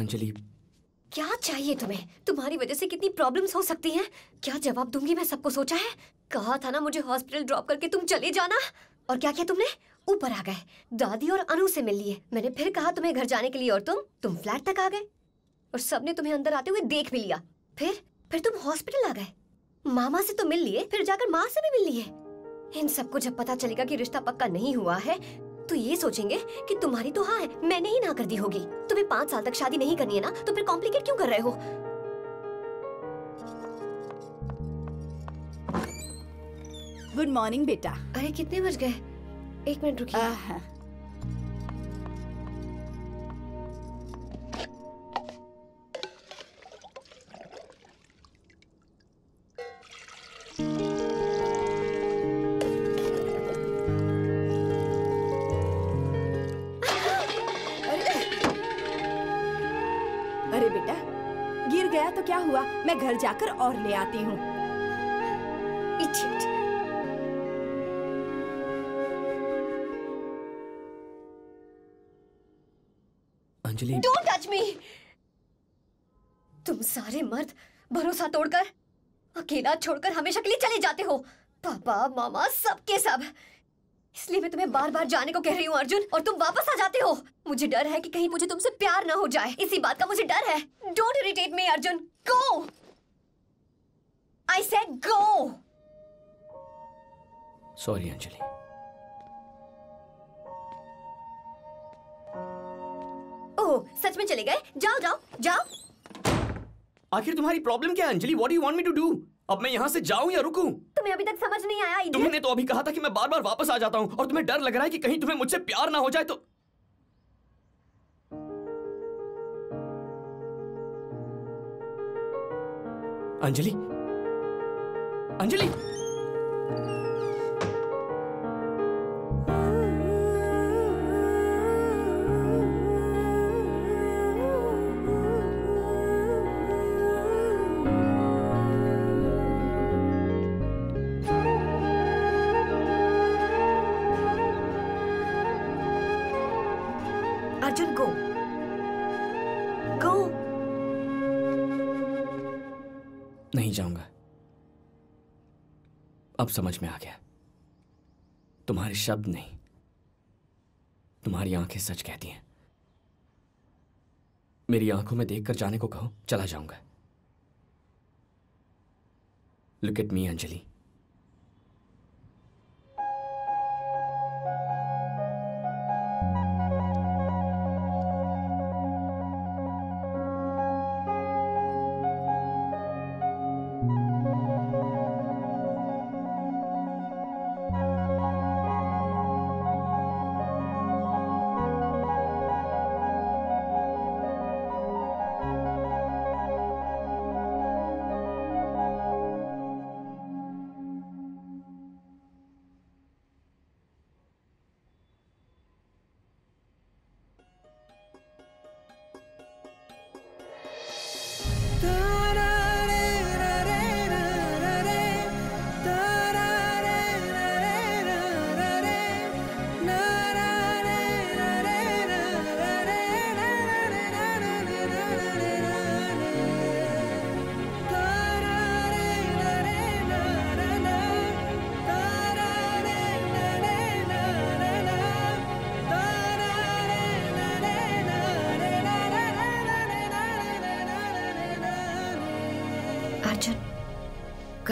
अंजलि। क्या चाहिए तुम्हें? तुम्हारी वजह से कितनी प्रॉब्लम्स हो सकती हैं? क्या जवाब दूँगी मैं सबको सोचा है? कहा था ना मुझे हॉस्पिटल ड्रॉप करके तुम चले जाना। और क्या किया तुमने? ऊपर आ गए। दादी और अनु से मिल लिए। मैंने फिर कहा तुम्हें घर जाने के लिए और तुम तुम फ्लैट तक आ गए। और सबने तुम्हें अंदर आते हुए देख भी लिया। फिर फिर तुम हॉस्पिटल आ गए। मामा से तो मिल लिए, फिर जाकर माँ से भी मिल लिए। इन सबको जब पता चलेगा कि रिश्ता पक्का नहीं हुआ है तो ये सोचेंगे कि तुम्हारी तो हाँ है मैंने ही ना कर दी होगी। तुम्हें पाँच साल तक शादी नहीं करनी है ना तो फिर कॉम्प्लिकेट क्यों कर रहे हो? गुड मॉर्निंग बेटा। अरे कितने बज गए? एक मिनट रुकिए। जाकर और ले आती हूँ। अंजलि। Don't touch me! तुम सारे मर्द भरोसा तोड़कर अकेला छोड़कर हमेशा के लिए चले जाते हो। पापा मामा सबके सब। इसलिए मैं तुम्हें बार बार जाने को कह रही हूँ अर्जुन और तुम वापस आ जाते हो। मुझे डर है कि कहीं मुझे तुमसे प्यार ना हो जाए। इसी बात का मुझे डर है। Don't irritate me Arjun. Go I said go sorry Anjali oh सच में चले गए। जाओ जाओ जाओ। आखिर तुम्हारी प्रॉब्लम क्या है Anjali what you want me to do अब मैं यहाँ से जाऊँ या रुकूं? तुम्हें अभी तक समझ नहीं आया idiot? तुमने तो अभी कहा था कि मैं बार बार वापस आ जाता हूँ और तुम्हें डर लग रहा है कि कहीं तुम्हें मुझसे प्यार ना हो जाए तो अंजलि अंजलि। अब समझ में आ गया। तुम्हारे शब्द नहीं। तुम्हारी आँखें सच कहती हैं। मेरी आँखों में देखकर जाने को कहो, चला जाऊँगा। लुक एट मी अंजलि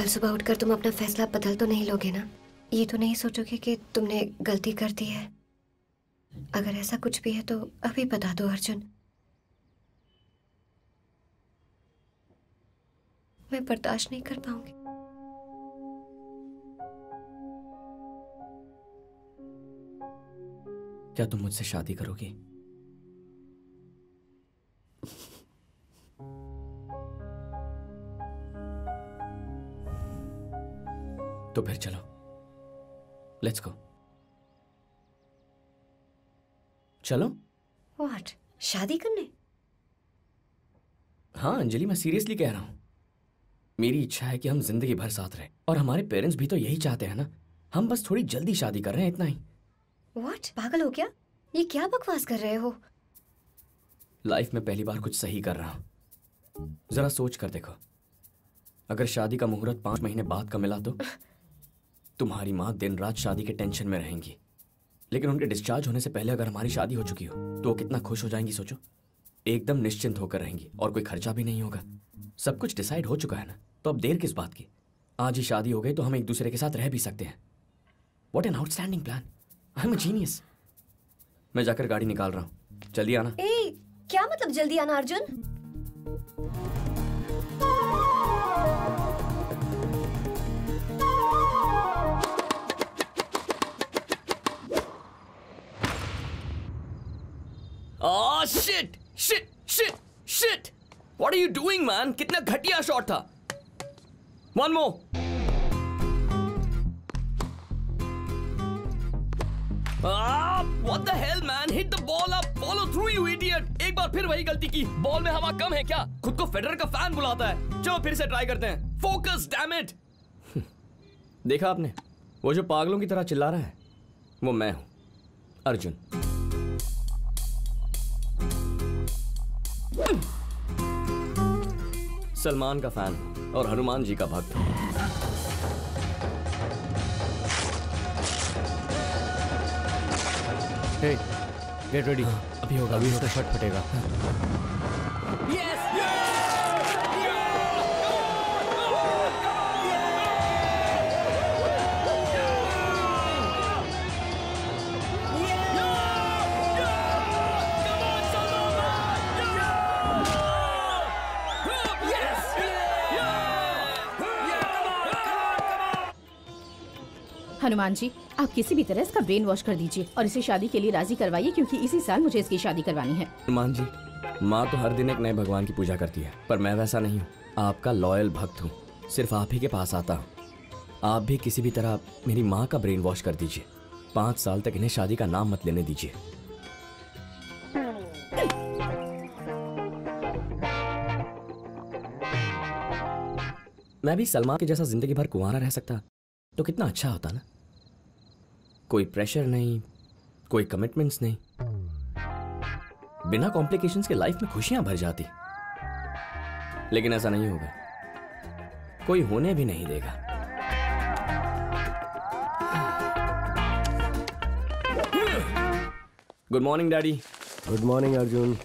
सुबह उठकर तुम अपना फैसला बदल तो नहीं लोगे ना? ये तो नहीं सोचोगे कि तुमने गलती कर दी है? अगर ऐसा कुछ भी है तो अभी बता दो, अर्जुन। मैं बर्दाश्त नहीं कर पाऊँगी। क्या तुम मुझसे शादी करोगी? तो फिर चलो। लेट्स गो चलो। व्हाट शादी करने? हाँ अंजलि मैं सीरियसली कह रहा हूँ। मेरी इच्छा है कि हम ज़िंदगी भर साथ रहें। और हमारे पेरेंट्स भी तो यही चाहते हैं ना। हम बस थोड़ी जल्दी शादी कर रहे हैं इतना ही। व्हाट पागल हो क्या ये क्या बकवास कर रहे हो? लाइफ में पहली बार कुछ सही कर रहा हूँ। जरा सोच कर देखो। अगर शादी का मुहूर्त पाँच महीने बाद का मिला तो? तुम्हारी माँ दिन रात शादी के टेंशन में रहेंगी। लेकिन उनके डिस्चार्ज होने से पहले अगर हमारी शादी हो चुकी हो तो वो कितना खुश हो जाएँगी, सोचो। एकदम निश्चिंत होकर रहेंगी और कोई खर्चा भी नहीं होगा। सब कुछ डिसाइड हो चुका है ना? तो अब देर किस बात की? आज ही शादी हो गई तो हम एक दूसरे के साथ रह भी सकते हैं। What an outstanding plan I am genius मैं जाकर गाड़ी निकाल रहा हूँ। जल्दी आना। ए, क्या मतलब जल्दी आना, Arjun? Oh shit! Shit! Shit! Shit! What are you doing, man? कितना घटिया शॉट था One more. Ah, what the hell, man? Hit the ball up. Follow through, you idiot. एक बार फिर वही गलती की बॉल में हवा कम है क्या खुद को फेडरर का फ़ैन बुलाता है चलो फिर से ट्राई करते हैं फोकस डैम इट देखा आपने वो जो पागलों की तरह चिल्ला रहा है वो मैं हूँ अर्जुन सलमान का फ़ैन और हनुमान जी का भक्त। हे गेट रेडी अभी होगा अभी इसका शर्ट फटेगा। हनुमान जी, आप किसी भी तरह इसका ब्रेन वॉश कर दीजिए और इसे शादी के लिए राज़ी करवाइए क्योंकि इसी साल मुझे इसकी शादी करवानी है। हनुमान जी, माँ तो हर दिन एक नए भगवान की पूजा करती है, पर मैं वैसा नहीं हूँ। आपका लॉयल भक्त हूँ। सिर्फ़ आप ही के पास आता हूँ। आप भी किसी भी तरह मेरी माँ का ब्रेन वॉश कर दीजिए। पाँच साल तक इन्हें शादी का नाम मत लेने दीजिए। मैं भी सलमान के जैसा ज़िंदगी भर कुंवारा रह सकता तो कितना अच्छा होता ना? कोई प्रेशर नहीं, कोई कमिटमेंट्स नहीं। बिना कॉम्प्लिकेशंस के लाइफ में खुशियाँ भर जाती। लेकिन ऐसा नहीं होगा। कोई होने भी नहीं देगा। Good morning daddy good morning Arjun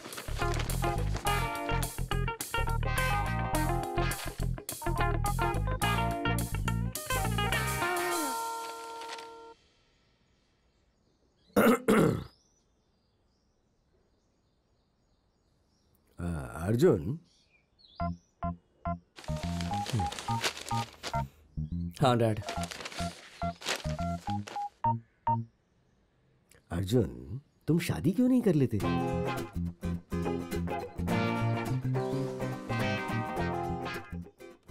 Arjun? हाँ डैड। अर्जुन तुम शादी क्यों नहीं कर लेते?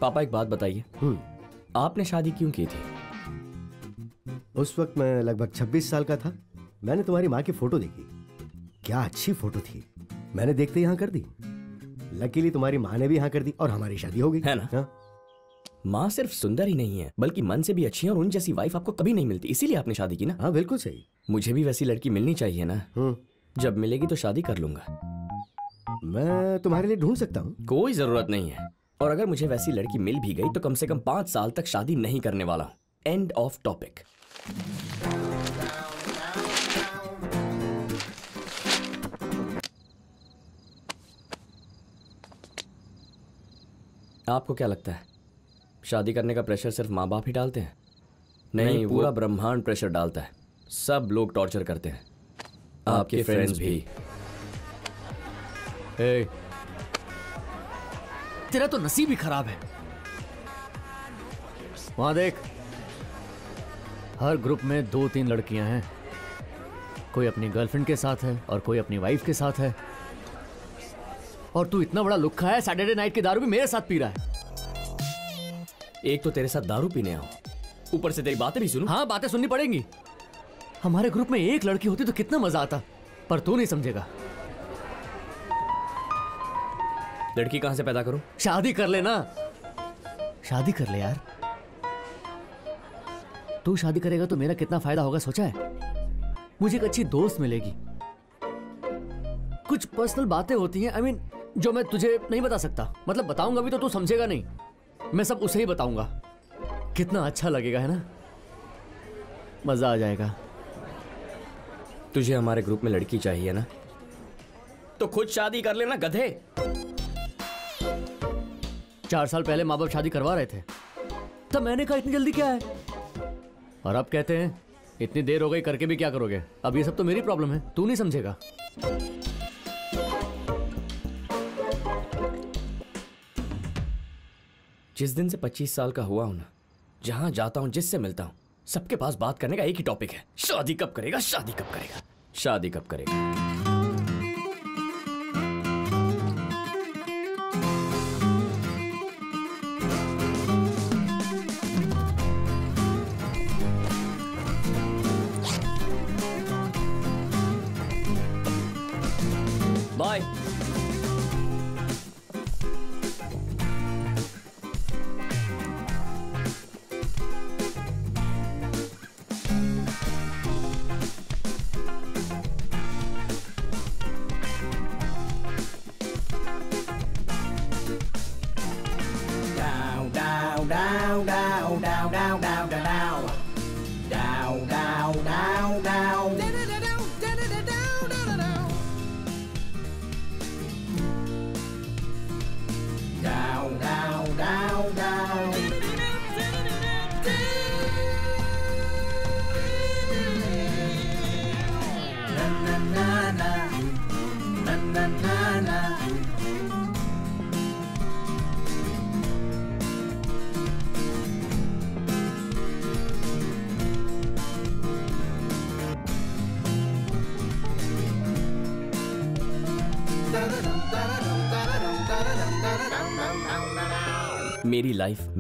पापा एक बात बताइए। हम्म। आपने शादी क्यों की थी? उस वक्त मैं लगभग 26 साल का था। मैंने तुम्हारी माँ की फ़ोटो देखी। क्या अच्छी फ़ोटो थी। मैंने देखते ही हाँ कर दी। लकीली तुम्हारी माँ ने भी हाँ कर दी और हमारी शादी हो गई। है ना? हाँ? माँ सिर्फ़ सुंदर ही नहीं है बल्कि मन से भी अच्छी है और उन जैसी वाइफ आपको कभी नहीं मिलती इसीलिए आपने शादी की ना। हाँ बिल्कुल सही। मुझे भी वैसी लड़की मिलनी चाहिए ना। हम्म। जब मिलेगी तो शादी कर लूँगा। मैं तुम्हारे लिए ढूंढ सकता हूँ। कोई ज़रूरत नहीं है। और अगर मुझे वैसी लड़की मिल भी गई तो कम से कम पाँच साल तक शादी नहीं करने वाला हूँ। एंड ऑफ़ टॉपिक आपको क्या लगता है? शादी करने का प्रेशर सिर्फ़ माँ बाप ही डालते हैं? नहीं, नहीं, पूरा ब्रह्मांड प्रेशर डालता है। सब लोग टॉर्चर करते हैं। आपके फ्रेंड्स भी। ए, तेरा तो नसीब ही खराब है। वहाँ देख। हर ग्रुप में दो तीन लड़कियाँ हैं। कोई अपनी गर्लफ्रेंड के साथ है और कोई अपनी वाइफ के साथ है। और तू इतना बड़ा लुक्खा है सैटरडे नाइट की दारू भी मेरे साथ पी रहा है। एक तो तेरे साथ दारू पीने आओ ऊपर से तेरी बातें भी सुनूं? हाँ बातें सुननी पड़ेंगी। हमारे ग्रुप में एक लड़की होती तो कितना मज़ा आता पर तू नहीं समझेगा। लड़की कहाँ से पैदा करूँ? शादी कर लेना शादी कर ले यार। तू शादी करेगा तो मेरा कितना फ़ायदा होगा सोचा है? मुझे एक अच्छी दोस्त मिलेगी। कुछ पर्सनल बातें होती हैं आई I मीन mean, जो मैं तुझे नहीं बता सकता। मतलब बताऊँगा भी तो तू समझेगा नहीं। मैं सब उसे ही बताऊँगा। कितना अच्छा लगेगा है ना? मज़ा आ जाएगा। तुझे हमारे ग्रुप में लड़की चाहिए ना? तो खुद शादी कर लेना गधे। चार साल पहले माँ बाप शादी करवा रहे थे। तब मैंने कहा इतनी जल्दी क्या है? और अब कहते हैं इतनी देर हो गई करके भी क्या करोगे? अब ये सब तो मेरी प्रॉब्लम है। तू नहीं समझेगा। जिस दिन से 25 साल का हुआ हूँ ना, जहाँ जाता हूँ, जिससे मिलता हूँ, सबके पास बात करने का एक ही टॉपिक है। शादी कब करेगा? शादी कब करेगा? शादी कब करेगा?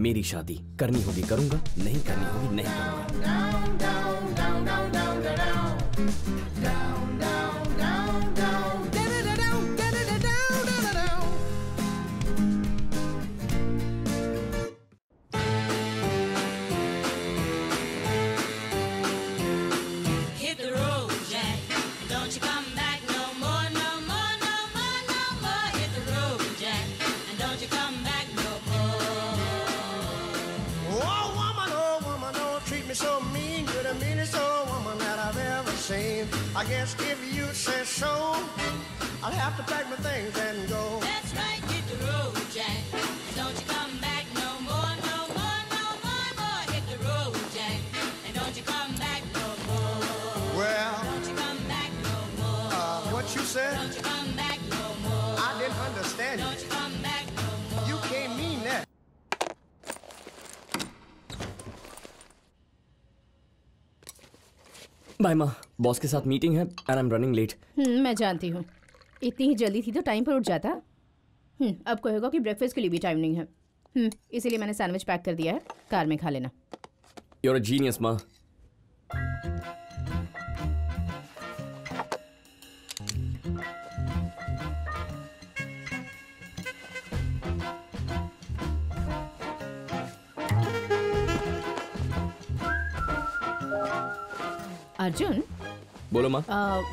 मेरी शादी करनी होगी करूँगा नहीं करनी होगी नहीं करूँगा। बॉस के साथ मीटिंग है and I am running late मैं जानती हूँ। इतनी ही जल्दी थी तो टाइम पर उठ जाता। हम्म, अब कहेगा कि ब्रेकफास्ट के लिए भी टाइम नहीं है। हम्म, इसीलिए मैंने सैंडविच पैक कर दिया है। कार में खा लेना। यूर अ जीनियस माँ अर्जुन बोलो माँ।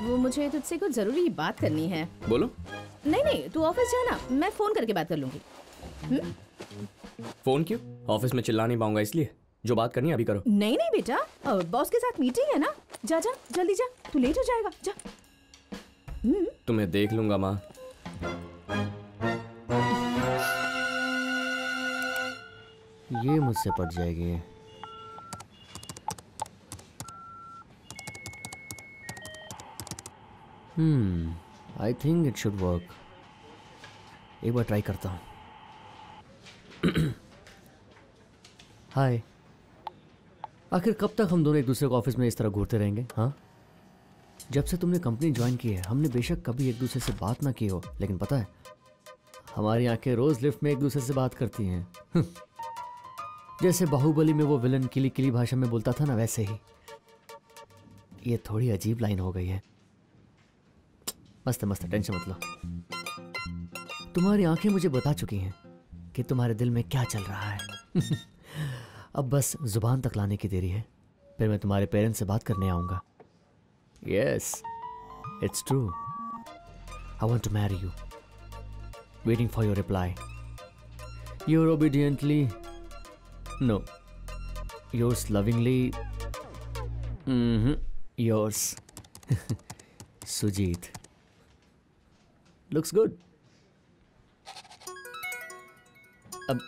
वो मुझे तुझसे कुछ ज़रूरी बात करनी है। बोलो। नहीं नहीं तू ऑफ़िस जाना मैं फ़ोन करके बात कर लूँगी। फ़ोन क्यों? ऑफ़िस में चिल्ला नहीं पाऊँगा इसलिए। जो बात करनी है अभी करो। नहीं नहीं बेटा बॉस के साथ मीटिंग है ना? जा जा जल्दी जा तू लेट हो जाएगा जा। तुम्हें देख लूँगा माँ। ये मुझसे पट जाएगी। हम्म I think it should work एक बार ट्राई करता हूँ। हाय आखिर कब तक हम दोनों एक दूसरे को ऑफ़िस में इस तरह घूरते रहेंगे हाँ? जब से तुमने कंपनी ज्वाइन की है, हमने बेशक कभी एक दूसरे से बात ना की हो, लेकिन पता है, हमारी आँखें रोज लिफ्ट में एक दूसरे से बात करती हैं। जैसे बाहुबली में वो विलन किली किली भाषा में बोलता था ना, वैसे ही। ये थोड़ी अजीब लाइन हो गई है। मस्त मस्त, टेंशन मत लो। तुम्हारी आँखें मुझे बता चुकी हैं कि तुम्हारे दिल में क्या चल रहा है। अब बस ज़ुबान तक लाने की देरी है। फिर मैं तुम्हारे पेरेंट्स से बात करने आऊँगा। Yes it's true I want to marry you waiting for your reply your obediently no yours lovingly yours Sujeet looks good अब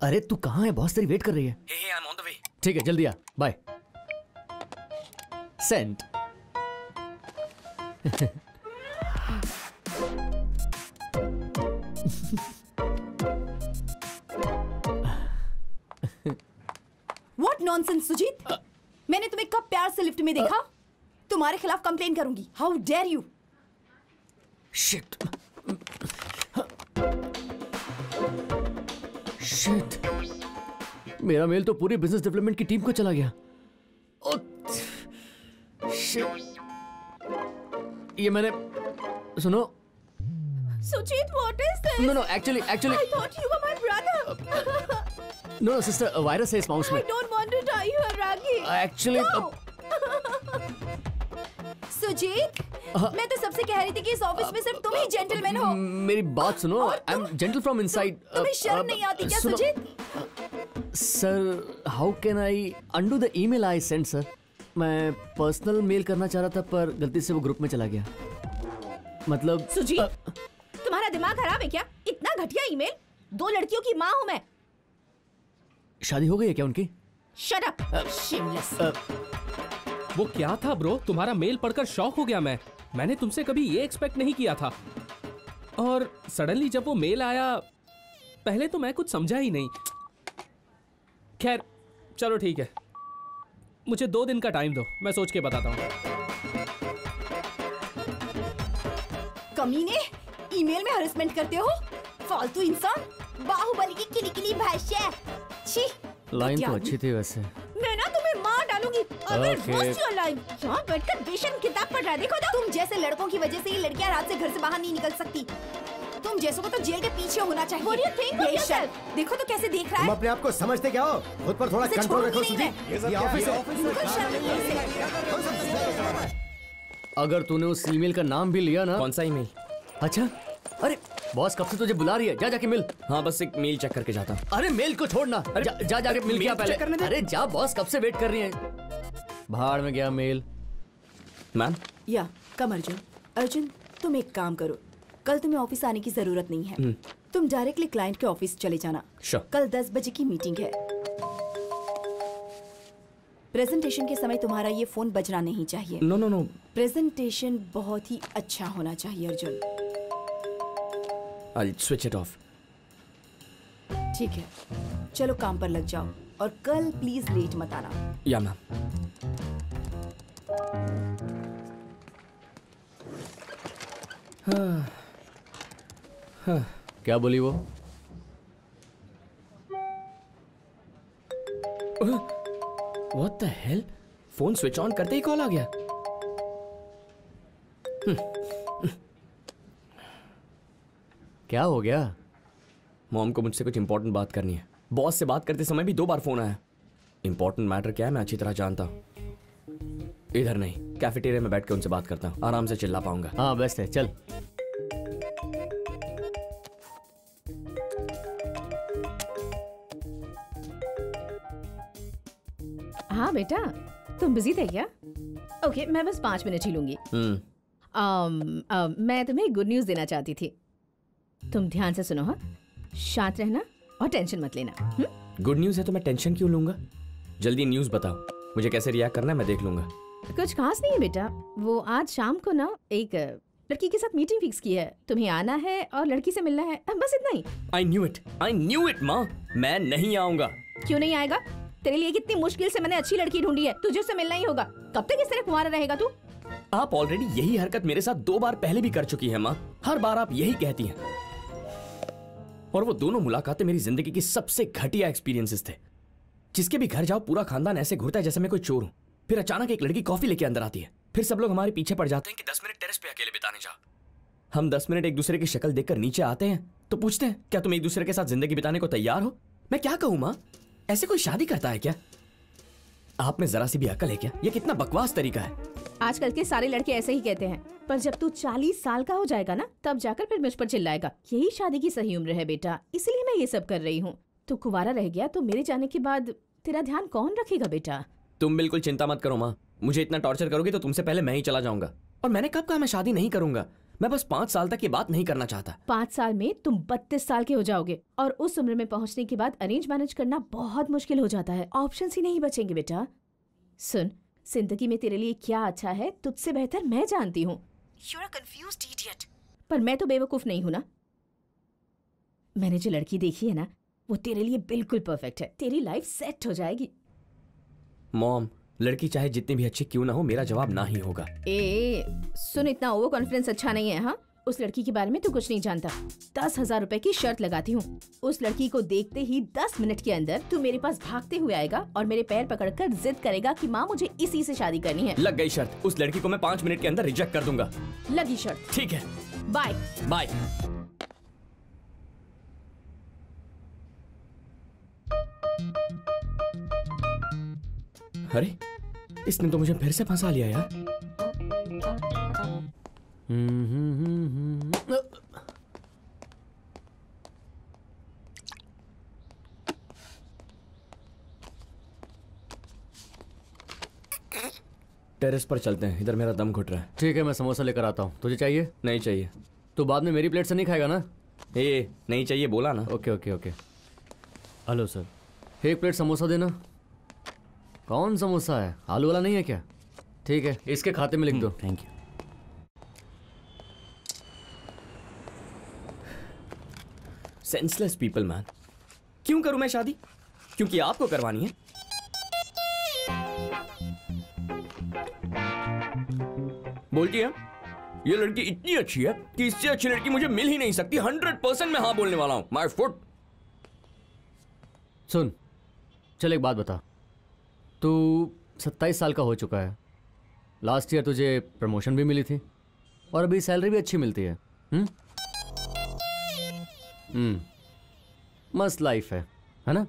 अरे तू कहाँ है? बॉस तेरी वेट कर रही है। Hey hey I am on the ठीक है जल्दी आ। Bye send what nonsense Sujeet मैंने तुम्हें कब प्यार से लिफ्ट में देखा? तुम्हारे खिलाफ कंप्लेन करूँगी। How dare you shit shit मेरा मेल तो पूरी बिज़नेस डेवलपमेंट की टीम को चला गया। ये मैंने सुनो। Sujeet what is this no no actually actually I thought you were my brother no sister virus है इस माउस में I don't want to tie you ragi actually Sujeet मैं तो सबसे कह रही थी कि इस ऑफ़िस में सिर्फ़ तुम ही जेंटलमैन हो। मेरी बात सुनो I am gentle from inside तुम्हें शर्म नहीं आती क्या Sujeet? Sir how can I undo the email I send sir मैं पर्सनल मेल करना चाह रहा था पर गलती से वो ग्रुप में चला गया। मतलब सुजीत तुम्हारा दिमाग खराब है क्या? इतना घटिया ईमेल दो लड़कियों की माँ हूँ मैं। शादी हो गई है क्या उनकी? शट अप शेमलेस वो क्या था ब्रो तुम्हारा मेल पढ़कर शौक हो गया मैं। मैंने तुमसे कभी ये एक्सपेक्ट नहीं किया था। और सडनली जब वो मेल आया, पहले तो मैं कुछ समझा ही नहीं। खैर, चलो ठीक है। मुझे दो दिन का टाइम दो, मैं सोच के बताता हूँ। कमीने ईमेल में हरेसमेंट करते हो? फालतू इंसान, बाहुबली की किली भाषा छी लाइन तो अच्छी थी वैसे। मैं ना तुम्हें मार डालूँगी। अगर Okay. लाइन यहाँ बैठकर बेशर्म किताब पढ़ रहा देखो तो तुम जैसे लड़कों की वजह से ये लड़कियाँ रात से घर से बाहर नहीं निकल सकती। तुम जैसों को तो जेल के पीछे होना चाहिए। What do you think? Of देखो तो कैसे देख रहा है। तुम है अपने आप को समझते क्या हो? खुद पर थोड़ा कंट्रोल रखो सुजीत ये ऑफ़िस है? है। अगर तूने उस ईमेल का नाम भी लिया ना कौन सा ईमेल अच्छा। अरे बॉस कब से तुझे बुला रही है? जा जाके मिल। हाँ बस एक मेल चेक करके जाता हूँ। अरे मेल को छोड़ना। जा, जा जाके मिल गया तो करने पहले अरे जा बॉस कब से वेट कर रही है? भाड़ में गया मेल मैम या कम अर्जुन। अर्जुन तुम एक काम करो। कल तुम्हें ऑफ़िस आने की ज़रूरत नहीं है। तुम डायरेक्टली क्लाइंट के ऑफ़िस चले जाना। Sure. कल दस बजे की मीटिंग है। प्रेजेंटेशन के समय तुम्हारा ये फ़ोन बजना नहीं चाहिए। नो नो नो प्रेजेंटेशन बहुत ही अच्छा होना चाहिए Arjun. I switch it off ठीक है। चलो काम पर लग जाओ और कल प्लीज़ लेट मत आना। या मैम क्या बोली वो? What the hell phone switch on करते ही कॉल आ गया। क्या हो गया? मॉम को मुझसे कुछ इंपॉर्टेंट बात करनी है। बॉस से बात करते समय भी दो बार फ़ोन आया। इंपॉर्टेंट मैटर क्या है मैं अच्छी तरह जानता हूँ। इधर नहीं कैफेटेरिया में बैठ के उनसे बात करता हूँ। आराम से चिल्ला पाऊँगा। हाँ बेस्ट है चल। हाँ बेटा तुम बिज़ी थे क्या? ओके मैं बस पाँच मिनट ही लूँगी। हम्म। अम, अम, मैं तुम्हें गुड न्यूज़ देना चाहती थी। तुम ध्यान से सुनो हाँ? शांत रहना और टेंशन मत लेना हम्म? गुड न्यूज़ है तो मैं टेंशन क्यों लूँगा? जल्दी न्यूज़ बताओ। मुझे कैसे रिएक्ट करना है मैं देख लूँगा। कुछ खास नहीं है बेटा। वो आज शाम को ना एक लड़की के साथ मीटिंग फिक्स की है। तुम्हें आना है और लड़की से मिलना है। बस इतना ही। I knew it I knew it माँ। मैं नहीं आऊँगा। क्यों नहीं आएगा? तेरे लिए कितनी मुश्किल से मैंने अच्छी लड़की ढूंढी है। तुझे उससे मिलना ही होगा। कब तक इस तरह कुंवारा रहेगा तू? आप ऑलरेडी यही हरकत मेरे साथ दो बार पहले भी कर चुकी है माँ। हर बार आप यही कहती हैं। और वो दोनों मुलाकातें मेरी ज़िंदगी की सबसे घटिया एक्सपीरियंसेस थे। जिसके भी घर जाओ, पूरा खानदान ऐसे घूरता है जैसे मैं कोई चोर हूँ। फिर अचानक एक लड़की कॉफ़ी लेके अंदर आती है। फिर सब लोग हमारे पीछे पड़ जाते हैं कि दस मिनट टेरिस पे अकेले बिताने जाओ। हम दस मिनट एक दूसरे की शक्ल देखकर नीचे आते हैं तो पूछते हैं, क्या तुम एक दूसरे के साथ ज़िंदगी बिताने को तैयार हो? मैं क्या कहूँ, माँ? ऐसे कोई शादी करता है क्या? आप में जरा सी भी अकल है क्या? ये कितना बकवास तरीका है। आजकल के सारे लड़के ऐसे ही कहते हैं पर जब तू चालीस साल का हो जाएगा ना तब जाकर फिर मुझ पर चिल्लाएगा। यही शादी की सही उम्र है बेटा इसलिए मैं ये सब कर रही हूँ। तू कुवारा रह गया तो मेरे जाने के बाद तेरा ध्यान कौन रखेगा बेटा? तुम बिल्कुल चिंता मत करो माँ मुझे इतना टॉर्चर करोगे तो तुमसे पहले मैं ही चला जाऊँगा। और मैंने कब कहा मैं शादी नहीं करूँगा? मैं बस पाँच साल तक ये बात नहीं करना चाहता। पाँच साल में तुम बत्तीस साल के हो जाओगे और उस उम्र में पहुँचने के बाद अरेंज मैनेज करना बहुत मुश्किल हो जाता है। ऑप्शन ही नहीं बचेंगे बेटा। सुन ज़िंदगी में तेरे लिए क्या अच्छा है तुझसे बेहतर मैं जानती हूँ। Confused idiot. पर मैं तो बेवकूफ़ नहीं हूँ ना। मैंने जो लड़की देखी है ना वो तेरे लिए बिल्कुल परफेक्ट है। तेरी लाइफ सेट हो जाएगी। मॉम लड़की चाहे जितनी भी अच्छी क्यों ना हो मेरा जवाब ना ही होगा। ए सुन इतना ओवर कॉन्फिडेंस अच्छा नहीं है हाँ? उस लड़की के बारे में तू कुछ नहीं जानता। दस हज़ार रूपए की शर्त लगाती हूँ। उस लड़की को देखते ही दस मिनट के अंदर तू मेरे पास भागते हुए आएगा और मेरे पैर पकड़कर जिद करेगा कि माँ मुझे इसी से शादी करनी है। लग गई शर्त। उस लड़की को मैं पाँच मिनट के अंदर रिजेक्ट कर दूँगा। लगी शर्त। ठीक है। बाय बाय अरे इसने तो मुझे फिर से फंसा लिया यार। टेरेस पर चलते हैं इधर मेरा दम घुट रहा है। ठीक है मैं समोसा लेकर आता हूँ। तुझे चाहिए? नहीं चाहिए। तो बाद में मेरी प्लेट से नहीं खाएगा ना? ए नहीं चाहिए बोला ना। Okay okay okay. Hello sir. एक प्लेट समोसा देना। कौन समोसा है? आलू वाला नहीं है क्या? ठीक है इसके खाते में लिख दो। Thank you senseless people man क्यों करूँ मैं शादी? क्योंकि आपको करवानी है। बोलती है ये लड़की इतनी अच्छी है कि इससे अच्छी लड़की मुझे मिल ही नहीं सकती। हंड्रेड परसेंट मैं हाँ बोलने वाला हूँ। माई फुट सुन चल एक बात बता। तू सत्ताईस साल का हो चुका है। लास्ट ईयर तुझे प्रमोशन भी मिली थी और अभी सैलरी भी अच्छी मिलती है। हम्म? हम्म। मस्त लाइफ है है ना?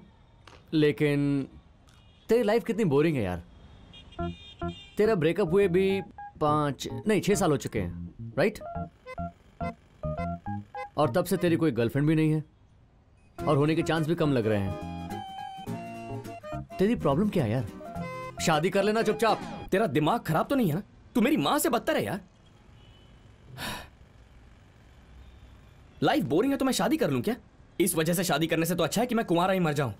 लेकिन तेरी लाइफ कितनी बोरिंग है यार। तेरा ब्रेकअप हुए भी पाँच, नहीं छः साल हो चुके हैं राइट और तब से तेरी कोई गर्लफ्रेंड भी नहीं है और होने के चांस भी कम लग रहे हैं। तेरी प्रॉब्लम क्या है यार? शादी कर लेना चुपचाप। तेरा दिमाग खराब तो नहीं है ना? तू मेरी माँ से बदतर है यार। लाइफ बोरिंग है तो मैं शादी कर लूँ क्या? इस वजह से शादी करने से तो अच्छा है कि मैं कुंवारा ही मर जाऊँ।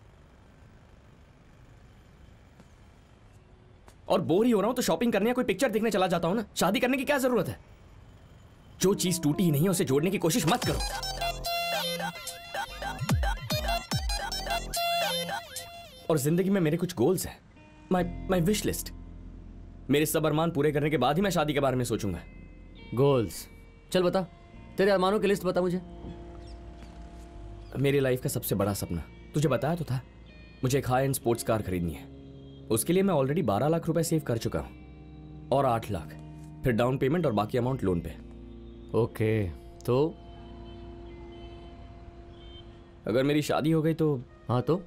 और बोर ही हो रहा हूँ तो शॉपिंग करने या कोई पिक्चर देखने चला जाता हूँ ना? शादी करने की क्या ज़रूरत है? जो चीज़ टूटी ही नहीं है, उसे जोड़ने की कोशिश मत करो। और ज़िंदगी में मेरे कुछ गोल्स हैं। माई माई विश लिस्ट मेरे सब अरमान पूरे करने के बाद ही मैं शादी के बारे में सोचूँगा। गोल्स चल बता तेरे अरमानों की लिस्ट बता मुझे। मेरी लाइफ का सबसे बड़ा सपना। तुझे बताया तो था मुझे एक हाई एंड स्पोर्ट्स कार खरीदनी है। उसके लिए मैं ऑलरेडी बारह लाख रुपए सेव कर चुका हूँ। और आठ लाख फिर डाउन पेमेंट और बाकी अमाउंट लोन पे। ओके तो? अगर मेरी शादी हो गई तो हाँ तो?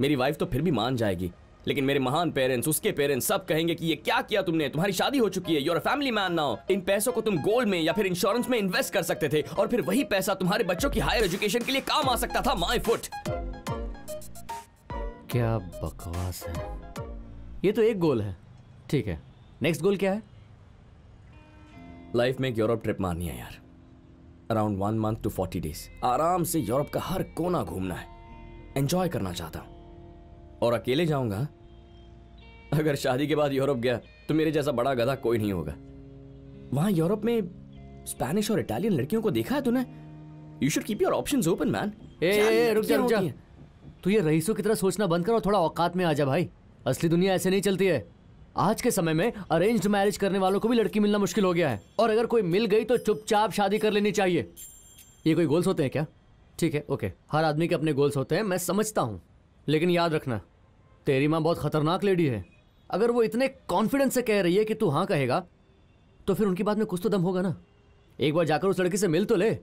मेरी वाइफ तो फिर भी मान जाएगी। लेकिन मेरे महान पेरेंट्स उसके पेरेंट्स सब कहेंगे कि ये क्या किया तुमने? तुम्हारी शादी हो चुकी है। यूर फैमिली मैन नाउ इन पैसों को तुम गोल्ड में या फिर इंश्योरेंस में इन्वेस्ट कर सकते थे और फिर वही पैसा तुम्हारे बच्चों की हायर एजुकेशन के लिए काम आ सकता था माई फुट क्या बकवास है? ये तो एक गोल है। ठीक है। नेक्स्ट गोल क्या है? लाइफ में एक यूरोप ट्रिप मारनी है यार। Around one month to forty days आराम से यूरोप का हर कोना घूमना है। एंजॉय करना चाहता हूँ। और अकेले जाऊँगा? अगर शादी के बाद यूरोप गया तो मेरे जैसा बड़ा गधा कोई नहीं होगा। वहाँ यूरोप में स्पेनिश और इटालियन लड़कियों को देखा है तूने? You should keep your options open man ए, रुक जा रुक जा। तू ये रईसों की तरह सोचना बंद कर और थोड़ा औकात में आ जा भाई। असली दुनिया ऐसे नहीं चलती है। आज के समय में अरेंज्ड मैरिज करने वालों को भी लड़की मिलना मुश्किल हो गया है। और अगर कोई मिल गई तो चुपचाप शादी कर लेनी चाहिए। ये कोई गोल्स होते हैं क्या? ठीक है ओके हर आदमी के अपने गोल्स होते हैं मैं समझता हूँ। लेकिन याद रखना तेरी माँ बहुत खतरनाक लेडी है। अगर वो इतने कॉन्फिडेंस से कह रही है कि तू हाँ कहेगा तो फिर उनकी बात में कुछ तो दम होगा ना। एक बार जाकर उस लड़की से मिल तो ले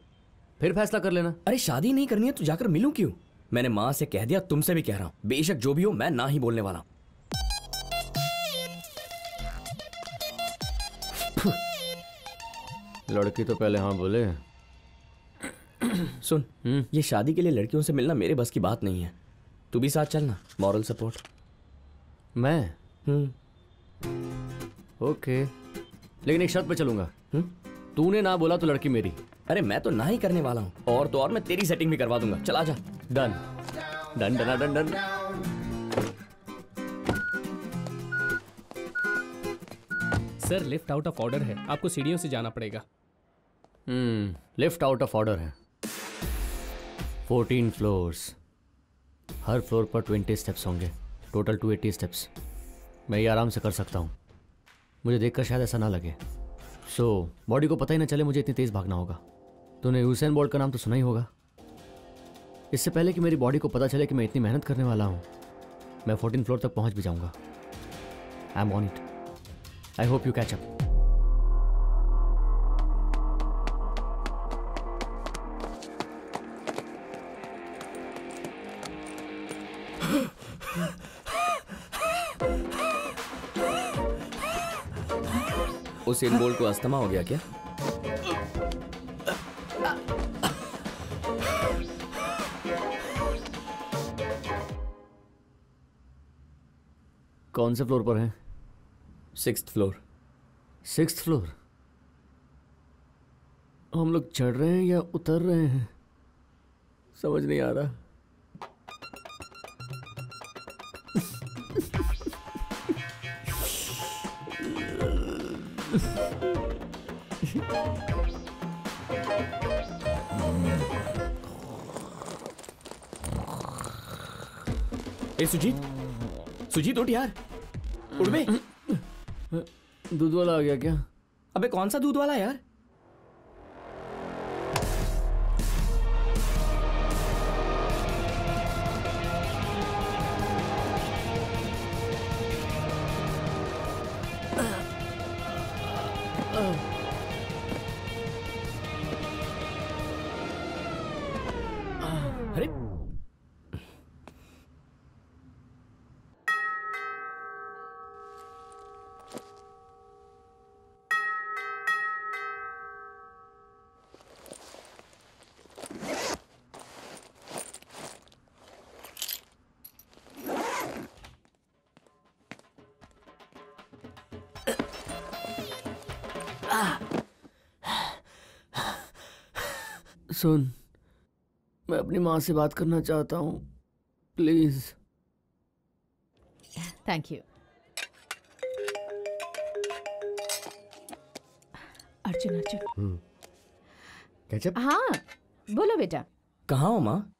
फिर फैसला कर लेना। अरे शादी नहीं करनी है तो जाकर मिलूं क्यों? मैंने माँ से कह दिया तुमसे भी कह रहा हूँ। बेशक जो भी हो मैं ना ही बोलने वाला हूँ। लड़की तो पहले हाँ बोले। सुन हम्म। ये शादी के लिए लड़कियों से मिलना मेरे बस की बात नहीं है। तू भी साथ चलना मॉरल सपोर्ट मैं? हम्म। ओके लेकिन एक शर्त पे चलूँगा। हम्म? तूने ना बोला तो लड़की मेरी। अरे मैं तो ना ही करने वाला हूँ। और तो और मैं तेरी सेटिंग भी करवा दूँगा। चला जा। Done done done done done sir lift out of order है। आपको सीढ़ियों से जाना पड़ेगा। हम्म लिफ्ट आउट ऑफ़ ऑर्डर है। फोर्टीन फ्लोर्स हर फ्लोर पर ट्वेंटी स्टेप्स होंगे। Total two eighty steps. मैं ये आराम से कर सकता हूँ। मुझे देखकर शायद ऐसा ना लगे। सो so, बॉडी को पता ही ना चले मुझे इतनी तेज़ भागना होगा। तूने यूसैन बोल्ट का नाम तो सुना ही होगा। इससे पहले कि मेरी बॉडी को पता चले कि मैं इतनी मेहनत करने वाला हूँ मैं फोर्टीन फ्लोर तक पहुँच भी जाऊँगा। I am on it I hope you catch up Usain Bolt को अस्थमा हो गया क्या? कौन से फ्लोर पर है? Six floor. Six floor? हम लोग चढ़ रहे हैं या उतर रहे हैं? समझ नहीं आ रहा। ए सुजीत। सुजीत उठ यार। उठ बे। दूध वाला आ गया क्या? अबे कौन सा दूध वाला यार? सुन। मैं अपनी माँ से बात करना चाहता हूँ। Please. Thank you Arjun Arjun. Catch up? हाँ बोलो बेटा। कहाँ हो माँ?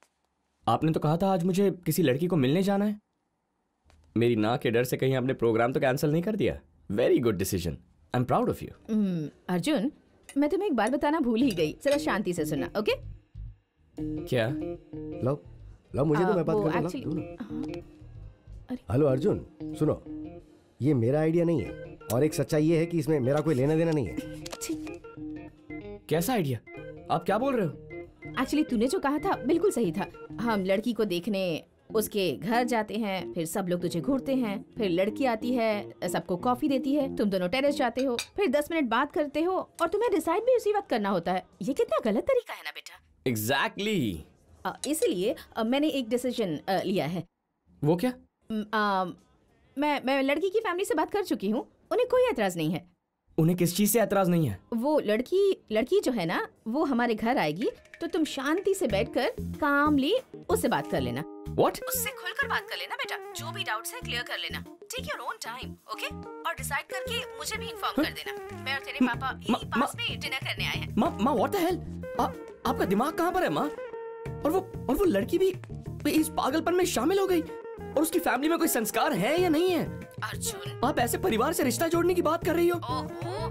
आपने तो कहा था आज मुझे किसी लड़की को मिलने जाना है। मेरी ना के डर से कहीं आपने प्रोग्राम तो कैंसिल नहीं कर दिया। Very good decision I am proud of you hmm, Arjun मैं तुम्हें एक बार बताना भूल ही गई। जरा शांति से सुनना ओके? क्या? लो लो मुझे तो मैं बात actually- हेलो अर्जुन सुनो ये मेरा आइडिया नहीं है और एक सच्चाई ये है कि इसमें मेरा कोई लेना देना नहीं है। कैसा आइडिया? आप क्या बोल रहे हो? एक्चुअली तूने जो कहा था बिल्कुल सही था। हम लड़की को देखने उसके घर जाते हैं फिर सब लोग तुझे घूरते हैं फिर लड़की आती है सबको कॉफ़ी देती है तुम दोनों टेरेस जाते हो फिर दस मिनट बात करते हो और तुम्हें डिसाइड भी उसी वक्त करना होता है। ये कितना गलत तरीका है ना बेटा? एग्जैक्टली अ, इसीलिए मैंने एक डिसीज़न लिया है। वो क्या? अ, मैं मैं लड़की की फैमिली से बात कर चुकी हूँ उन्हें कोई एतराज़ नहीं है। उन्हें किस चीज़ से एतराज़ नहीं है? वो लड़की लड़की जो है ना वो हमारे घर आएगी तो तुम शांति से बैठकर कामली उससे बात कर लेना। व्हाट उससे खुलकर बात कर लेना बेटा जो भी डाउट्स है क्लियर कर लेना। Take your own time okay और डिसाइड करके मुझे भी इन्फॉर्म कर देना। मैं और तेरे पापा यही पास में डिनर करने आए हैं। माँ माँ व्हाट द हेल आपका दिमाग कहाँ पर है माँ? और वो और वो लड़की भी इस पागलपन में शामिल हो गई। और उसकी फैमिली में कोई संस्कार है या नहीं है? अर्जुन। आप ऐसे परिवार से रिश्ता जोड़ने की बात कर रही हो?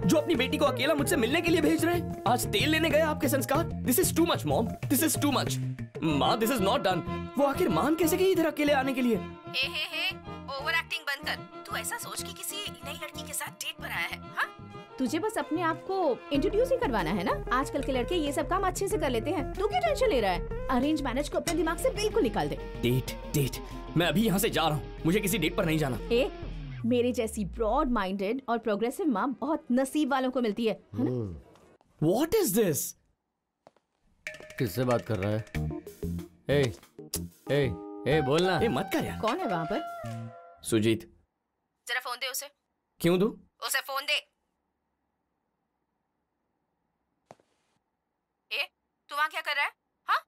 जो अपनी बेटी को अकेला मुझसे मिलने के लिए भेज रहे हैं? आज तेल लेने गए आपके संस्कार? This is too much mom this is too much माँ दिस इज़ नॉट डन वो आखिर मान कैसे गई इधर अकेले आने के लिए? हे हे हे ओवर एक्टिंग बंद कर। तू ऐसा सोच कि किसी नई लड़की के साथ डेट पर आया है हाँ? तुझे बस अपने आप को इंट्रोड्यूस ही करवाना है ना? आजकल के लड़के ये सब काम अच्छे से कर लेते हैं। तू क्यों टेंशन ले रहा है? अरेंज मैनेज को अपने दिमाग से बिल्कुल निकाल दे। डेट डेट मैं अभी यहाँ से जा रहा हूँ। मुझे किसी डेट पर नहीं जाना। ए मेरे जैसी ब्रॉड माइंडेड और प्रोग्रेसिव माँ बहुत नसीब वालों को मिलती है है वॉट इज़ दिस किससे बात कर रहा है? ए ए ए बोलना ए मत कर यार। कौन है वहाँ पर? सुजीत। जरा फ़ोन दे उसे। क्यों दू? उसे फ़ोन दे। तू वहाँ क्या कर रहा है? हाँ?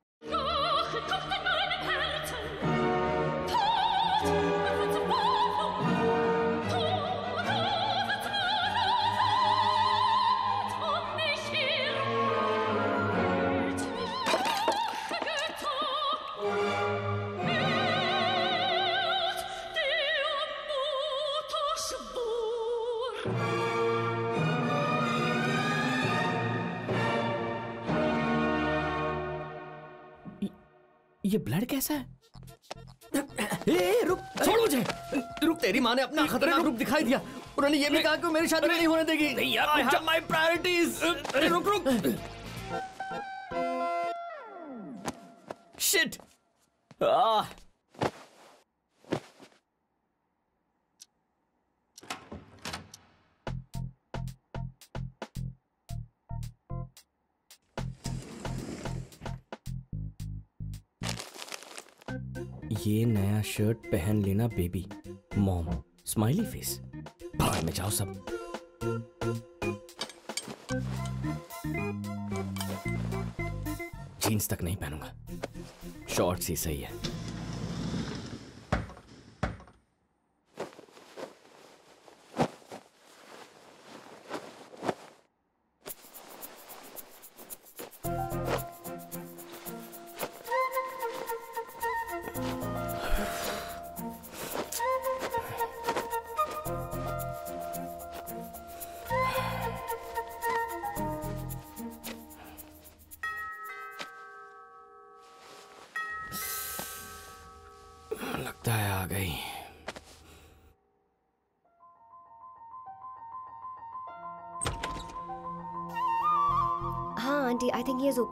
ये ब्लड कैसा है? ए, ए, रुक छोड़ मुझे। रुक तेरी माँ ने अपना खतरनाक रूप दिखाई दिया। उन्होंने ये भी कहा कि मेरी शादी नहीं होने देगी। नहीं यार आई हैव माय प्रायोरिटीज रुक रुक। शिट आह ये नया शर्ट पहन लेना बेबी मॉम स्माइली फेस बाहर में जाओ सब। जीन्स तक नहीं पहनूँगा। शॉर्ट्स ही सही है।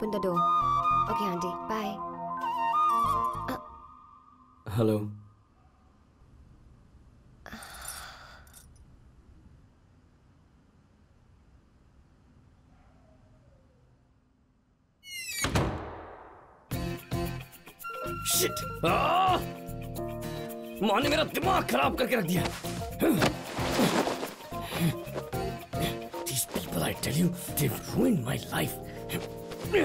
I think he has open the door okay aunty bye hello shit माँ ने मेरा दिमाग खराब करके रख दिया These people, I tell you, they've ruined my life. Uh,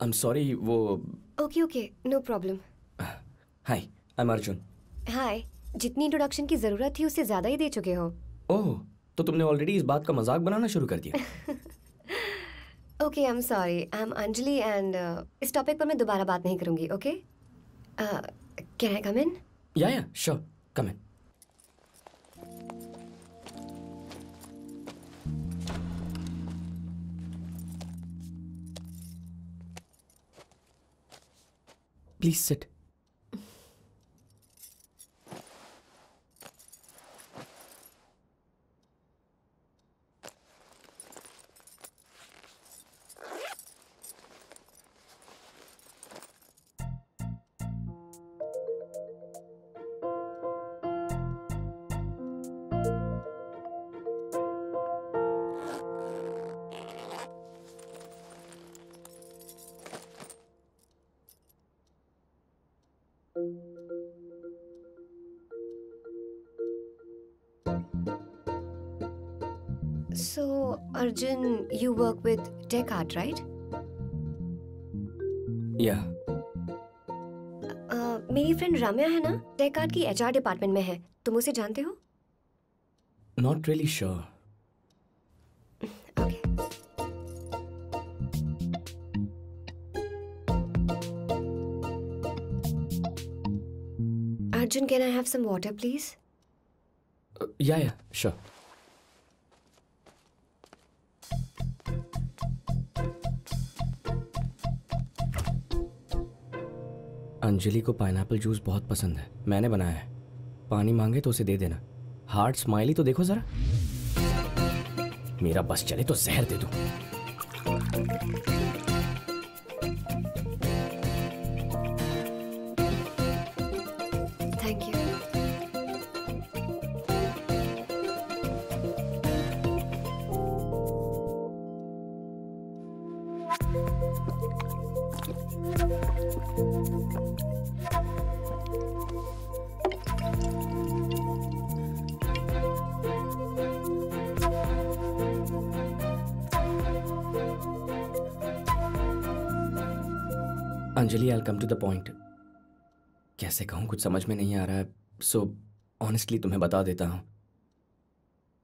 I'm sorry, वो okay okay no problem hi I am Arjun hi जितनी इंट्रोडक्शन की ज़रूरत थी उससे ज़्यादा ही दे चुके हो। ओह तो तुमने ऑलरेडी इस बात का मज़ाक बनाना शुरू कर दिया। Okay I am sorry I am Anjali and इस टॉपिक पर मैं दोबारा बात नहीं करूँगी okay can I come in yeah yeah sure come in please sit Arjun, you work with Tech Art, right? Yeah Uh, मेरी फ्रेंड राम्या है ना टेक आर्ट की एचआर डिपार्टमेंट में है तुम उसे जानते हो not really sure Arjun, can I have some water, please? या या श्योर अंजलि को पाइनएप्पल जूस बहुत पसंद है। मैंने बनाया है। पानी मांगे तो उसे दे देना। हार्ट स्माइली तो देखो जरा। मेरा बस चले तो जहर दे दूँ। I come to the point कैसे कहूँ, कुछ समझ में नहीं आ रहा है सो ऑनेस्टली तुम्हें बता देता हूँ।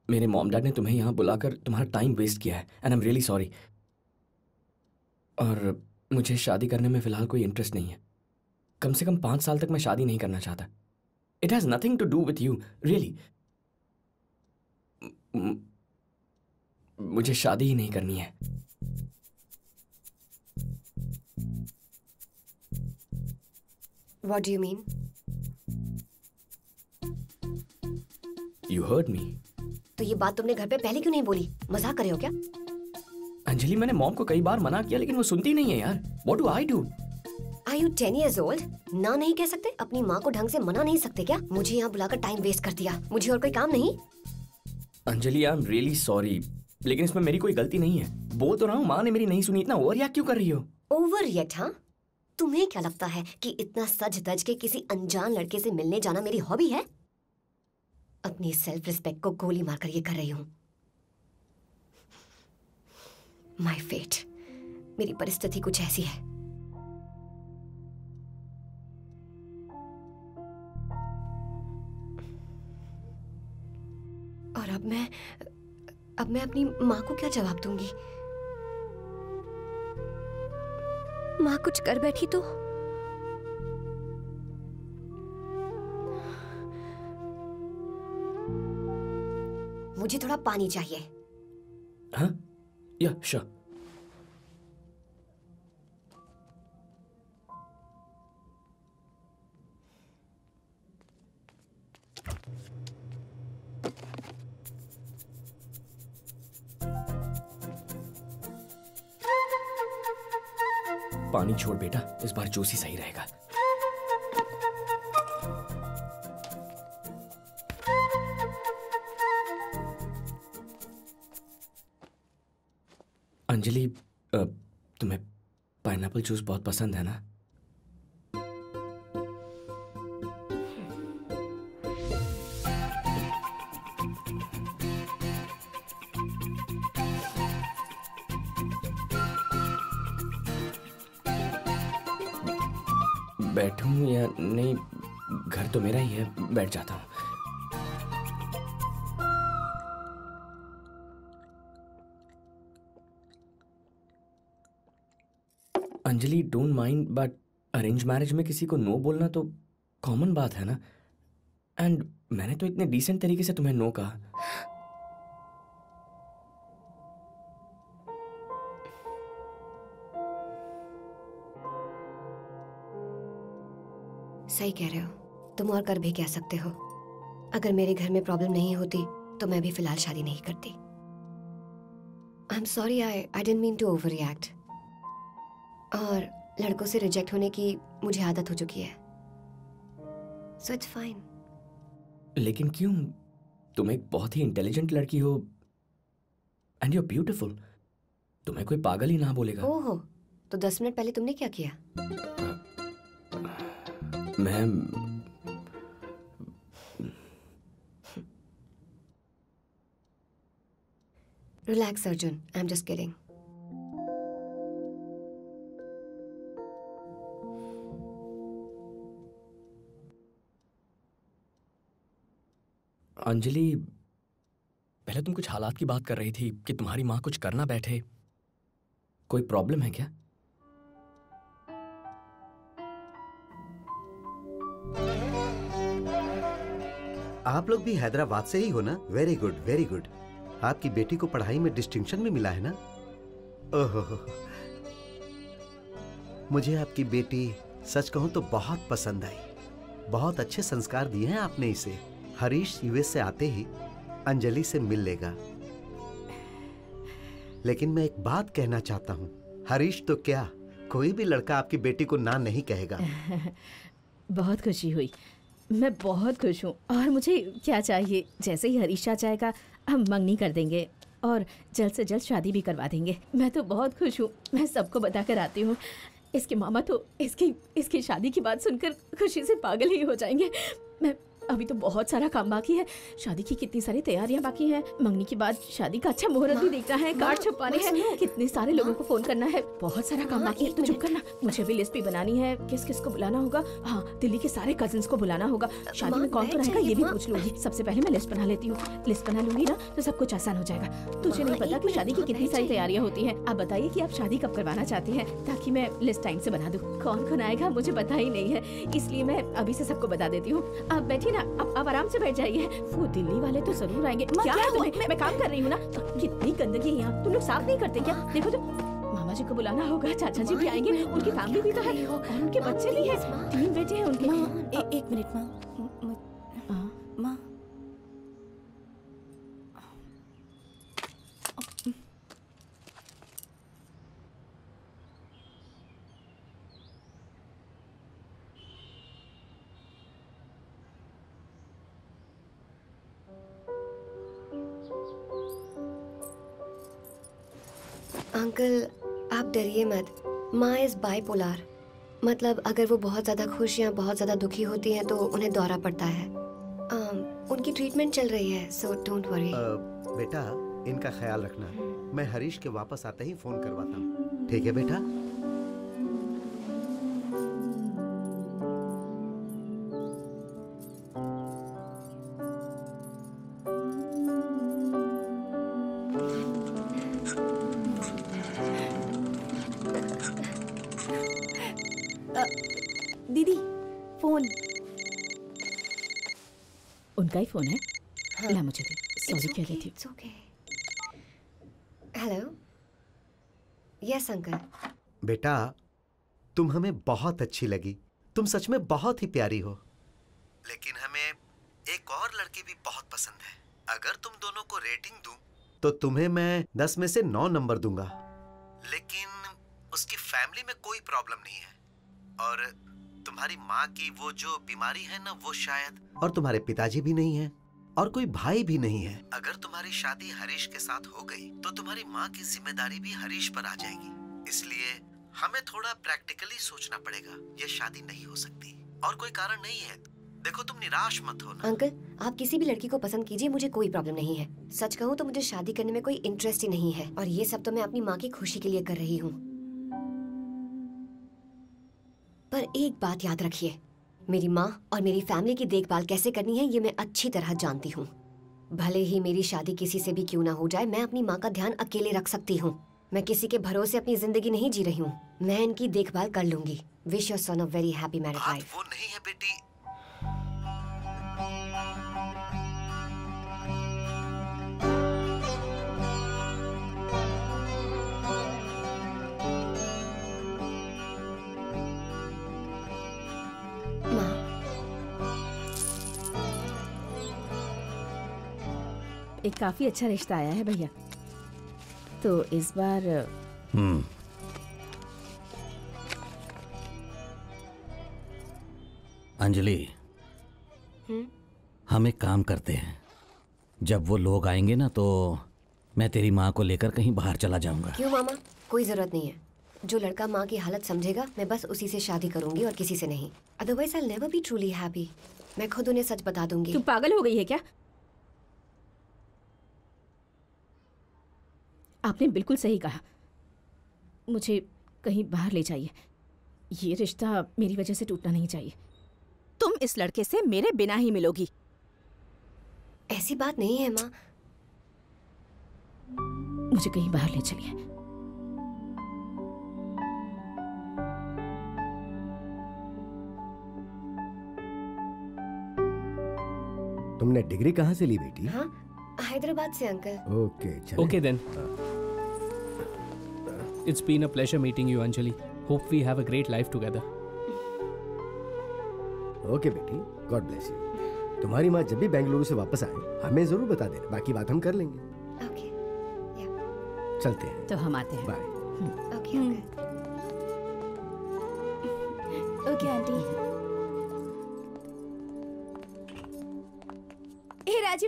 मेरे मॉम डैड ने तुम्हें यहाँ बुलाकर तुम्हारा टाइम वेस्ट किया है and I am really sorry और मुझे शादी करने में फ़िलहाल कोई इंटरेस्ट नहीं है। कम से कम पाँच साल तक मैं शादी नहीं करना चाहता। It has nothing to do with you really मुझे शादी ही नहीं करनी है। What do you mean you heard me तो ये बात तुमने घर पे पहले क्यों नहीं बोली? मज़ाक कर रहे हो क्या? अंजलि मैंने मॉम को कई बार मना किया लेकिन वो सुनती नहीं है यार। What do I do are you ten years old ना नहीं कह सकते अपनी माँ को ढंग से मना नहीं सकते क्या? मुझे यहाँ बुलाकर टाइम वेस्ट कर दिया। मुझे और कोई काम नहीं? Anjali I am really sorry लेकिन इसमें मेरी कोई गलती नहीं है। बोल तो रहा हूँ माँ ने मेरी नहीं सुनी इतना ओवर क्यों कर रही हो? ओवर रिएक्ट हाँ? तुम्हें क्या लगता है कि इतना सज धज के किसी अनजान लड़के से मिलने जाना मेरी हॉबी है? अपनी सेल्फ रिस्पेक्ट को गोली मारकर ये कर रही हूँ। माई फेट मेरी परिस्थिति कुछ ऐसी है। और अब मैं अब मैं अपनी माँ को क्या जवाब दूँगी? माँ कुछ कर बैठी तो। मुझे थोड़ा पानी चाहिए। हाँ? या श्योर पानी छोड़ बेटा, इस बार ही सही रहेगा। अंजलि तुम्हें पाइनएप्पल जूस बहुत पसंद है ना? बैठूं या नहीं, घर तो मेरा ही है, बैठ जाता हूँ। Anjali, don't mind but arrange marriage में किसी को नो बोलना तो कॉमन बात है ना? एंड मैंने तो इतने डिसेंट तरीके से तुम्हें नो कहा। सही कह रहे हो। तुम और कर भी कह सकते हो। अगर मेरे घर में प्रॉब्लम नहीं होती तो मैं भी फ़िलहाल शादी नहीं करती। I am sorry I I didn't mean to overreact और लड़कों से रिजेक्ट होने की मुझे आदत हो चुकी है। सो इट्स फाइन लेकिन क्यों? तुम एक बहुत ही इंटेलिजेंट लड़की हो। एंड यू ब्यूटिफुल तुम्हें कोई पागल ही ना बोलेगा। ओहो तो दस मिनट पहले तुमने क्या किया? मैं relax Arjun I am just kidding Anjali पहले तुम कुछ हालात की बात कर रही थी कि तुम्हारी माँ कुछ करना बैठे। कोई प्रॉब्लम है क्या? आप लोग भी हैदराबाद से ही हो ना? वेरी गुड वेरी गुड आपकी बेटी को पढ़ाई में डिस्टिंक्शन भी मिला है ना? ओहो मुझे आपकी बेटी, सच कहूँ तो बहुत पसंद आई। बहुत अच्छे संस्कार दिए हैं आपने इसे। हरीश यूएस से आते ही अंजलि से मिल लेगा। लेकिन मैं एक बात कहना चाहता हूँ। हरीश तो क्या, कोई भी लड़का आपकी बेटी को ना नहीं कहेगा। बहुत खुशी हुई। मैं बहुत खुश हूँ और मुझे क्या चाहिए? जैसे ही हरीशा चाहेगा हम मंगनी कर देंगे और जल्द से जल्द शादी भी करवा देंगे। मैं तो बहुत खुश हूँ। मैं सबको बता कर आती हूँ। इसके मामा तो इसकी इसकी शादी की बात सुनकर खुशी से पागल ही हो जाएँगे। मैं अभी तो बहुत सारा काम बाकी है। शादी की कितनी सारी तैयारियाँ बाकी हैं। मंगनी के बाद शादी का अच्छा मुहूर्त भी देखना है। कार्ड छुपाने हैं। कितने सारे लोगों को फ़ोन करना है। बहुत सारा काम बाकी है तो चुप करना। मुझे भी लिस्ट भी बनानी है। किस किस को बुलाना होगा? हाँ दिल्ली के सारे कजिन्स को बुलाना होगा। शादी में कौन रहेगा ये भी पूछ लूँगी। सबसे पहले मैं लिस्ट बना लेती हूँ। लिस्ट बना लूँगी ना तो सब कुछ आसान हो जाएगा। तुझे नहीं पता की शादी की कितनी सारी तैयारियाँ होती है। आप बताइए की आप शादी कब करवाना चाहती है ताकि मैं लिस्ट टाइम से बना दूँ। कौन कौन आएगा मुझे पता ही नहीं है। इसलिए मैं अभी से सबको बता देती हूँ। आप बैठिए ना अब आप आराम से बैठ जाइए। वो दिल्ली वाले तो ज़रूर आएँगे। क्या है तुम्हें? मैं काम कर रही हूँ ना। कितनी गंदगी है यहाँ। तुम लोग साफ़ नहीं करते क्या? देखो तो। मामा जी को बुलाना होगा। चाचा जी भी आएँगे। उनकी फैमिली भी तो है। और उनके बच्चे भी है। तीन बेटे हैं उनके। एक मिनट माँ म- म- अंकल आप डरिए मत। माँ इज़ बाईपोलार मतलब अगर वो बहुत ज़्यादा खुश या बहुत ज़्यादा दुखी होती हैं तो उन्हें दौरा पड़ता है। आ, उनकी ट्रीटमेंट चल रही है सो डोंट वरी बेटा इनका ख्याल रखना। मैं हरीश के वापस आते ही फ़ोन करवाता हूँ। ठीक है बेटा? उनका ही फ़ोन है हाँ। ला मुझे दे सॉरी कह रही थी हेलो यस अंकल बेटा तुम हमें बहुत अच्छी लगी। तुम सच में बहुत ही प्यारी हो। लेकिन हमें एक और लड़की भी बहुत पसंद है। अगर तुम दोनों को रेटिंग दूँ। तो तुम्हें मैं दस में से नौ नंबर दूँगा। लेकिन उसकी फैमिली में कोई प्रॉब्लम नहीं है। और तुम्हारी माँ की वो जो बीमारी है ना वो शायद और तुम्हारे पिताजी भी नहीं है और कोई भाई भी नहीं है। अगर तुम्हारी शादी हरीश के साथ हो गई तो तुम्हारी माँ की ज़िम्मेदारी भी हरीश पर आ जाएगी। इसलिए हमें थोड़ा प्रैक्टिकली सोचना पड़ेगा ये शादी नहीं हो सकती। और कोई कारण नहीं है। देखो तुम निराश मत हो ना अंकल आप किसी भी लड़की को पसंद कीजिए मुझे कोई प्रॉब्लम नहीं है। सच कहूँ तो मुझे शादी करने में कोई इंटरेस्ट ही नहीं है। और ये सब तो मैं अपनी माँ की खुशी के लिए कर रही हूँ। पर एक बात याद रखिए। मेरी माँ और मेरी फैमिली की देखभाल कैसे करनी है ये मैं अच्छी तरह जानती हूँ। भले ही मेरी शादी किसी से भी क्यों ना हो जाए मैं अपनी माँ का ध्यान अकेले रख सकती हूँ। मैं किसी के भरोसे अपनी ज़िंदगी नहीं जी रही हूँ। मैं इनकी देखभाल कर लूँगी। Wish your son a very happy married life वो नहीं है बेटी। एक काफ़ी अच्छा रिश्ता आया है भैया। तो इस बार हम्म। अंजलि हम एक काम करते हैं। जब वो लोग आएँगे ना तो मैं तेरी माँ को लेकर कहीं बाहर चला जाऊँगा। क्यों मामा? कोई ज़रूरत नहीं है। जो लड़का माँ की हालत समझेगा मैं बस उसी से शादी करूँगी और किसी से नहीं। Otherwise I never be truly happy मैं खुद उन्हें सच बता दूँगी। तू पागल हो गई है क्या? आपने बिल्कुल सही कहा। मुझे कहीं बाहर ले जाइए। ये रिश्ता मेरी वजह से टूटना नहीं चाहिए। तुम इस लड़के से मेरे बिना ही मिलोगी। ऐसी बात नहीं है माँ। मुझे कहीं बाहर ले चलिए। तुमने डिग्री कहाँ से ली बेटी? हाँ हैदराबाद से अंकल। ओके चले। Okay then. It's been a pleasure meeting you, Anjali. Hope we have a great life together. Okay बेटी. गॉड ब्लेस यू तुम्हारी माँ जब भी बेंगलुरु से वापस आए हमें ज़रूर बता देना। बाकी बात हम कर लेंगे। ओके चलते हैं। तो हम आते हैं। Bye okay okay aunty.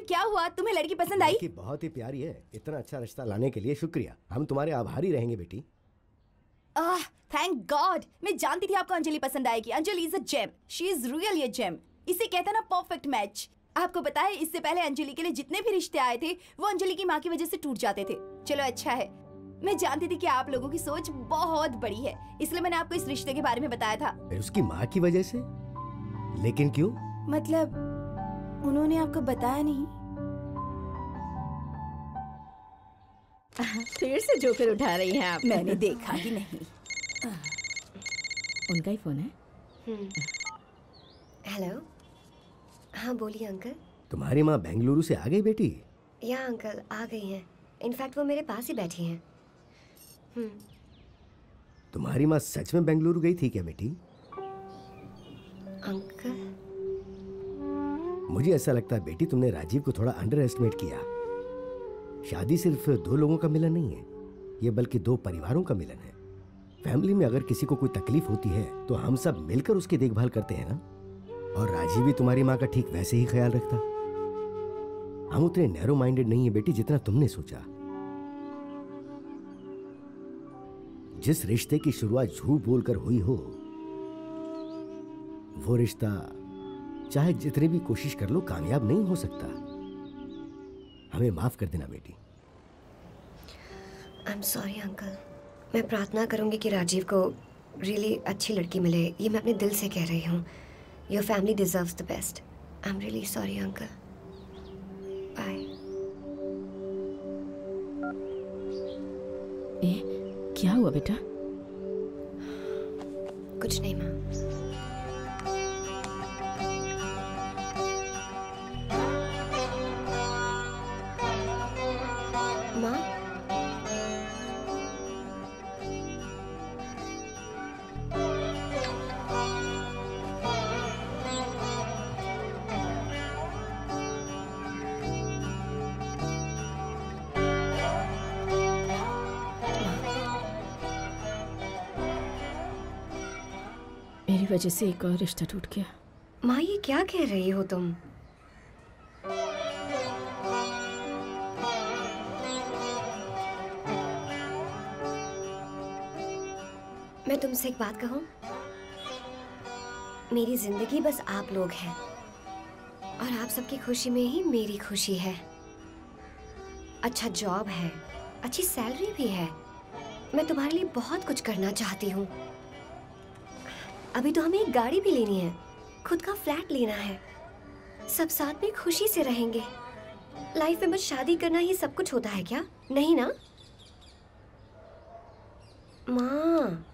क्या हुआ? तुम्हें लड़की पसंद आई? बहुत ही प्यारी है। इतना अच्छा रिश्ता लाने के लिए शुक्रिया। हम तुम्हारे आभारी रहेंगे बेटी। आह थैंक गॉड मैं जानती थी आपको अंजलि पसंद आएगी। Anjali is a gem she is really a gem इसे कहते हैं ना परफेक्ट मैच आपको पता है इससे पहले अंजलि के लिए जितने भी रिश्ते आए थे वो अंजलि की माँ की वजह से टूट जाते थे। चलो अच्छा है। मैं जानती थी कि आप लोगों की सोच बहुत बड़ी है। इसलिए मैंने आपको इस रिश्ते के बारे में बताया था। उसकी माँ की वजह से? लेकिन क्यों? मतलब उन्होंने आपको बताया नहीं? फिर से जोकर उठा रही हैं आप। मैंने देखा ही नहीं। उनका ही फ़ोन है। हेलो। हाँ बोलिए अंकल। तुम्हारी माँ बेंगलुरु से आ गई बेटी? या अंकल आ गई हैं। इनफैक्ट वो मेरे पास ही बैठी हैं। हम्म। तुम्हारी माँ सच में बेंगलुरु गई थी क्या बेटी? अंकल? मुझे ऐसा लगता है बेटी तुमने राजीव को थोड़ा अंडर एस्टिमेट किया। शादी सिर्फ़ दो लोगों का मिलन नहीं है, ये बल्कि दो परिवारों का मिलन है। फैमिली में अगर किसी को कोई तकलीफ़ होती है तो हम सब मिलकर उसकी देखभाल करते हैं ना? और राजीव भी तुम्हारी माँ का ठीक वैसे ही ख्याल रखता। हम उतने नैरो माइंडेड नहीं है बेटी, जितना तुमने सोचा। जिस रिश्ते की शुरुआत झूठ बोलकर हुई हो, वो रिश्ता चाहे जितनी भी कोशिश कर लो, कामयाब नहीं हो सकता। हमें माफ़ कर देना बेटी। आई एम सॉरी अंकल मैं प्रार्थना करूँगी कि राजीव को रियली really अच्छी लड़की मिले। ये मैं अपने दिल से कह रही हूँ। Your family deserves the best I am really sorry uncle bye क्या हुआ बेटा? कुछ नहीं माँ माँ। वजह से एक और रिश्ता टूट गया। माँ, ये क्या कह रही हो तुम? मैं तुमसे एक बात कहूँ? मेरी ज़िंदगी बस आप लोग हैं। और आप सबकी खुशी में ही मेरी खुशी है। अच्छा जॉब है, अच्छी सैलरी भी है। मैं तुम्हारे लिए बहुत कुछ करना चाहती हूँ। अभी तो हमें एक गाड़ी भी लेनी है। खुद का फ्लैट लेना है। सब साथ में खुशी से रहेंगे। लाइफ में बस शादी करना ही सब कुछ होता है क्या? नहीं ना? माँ।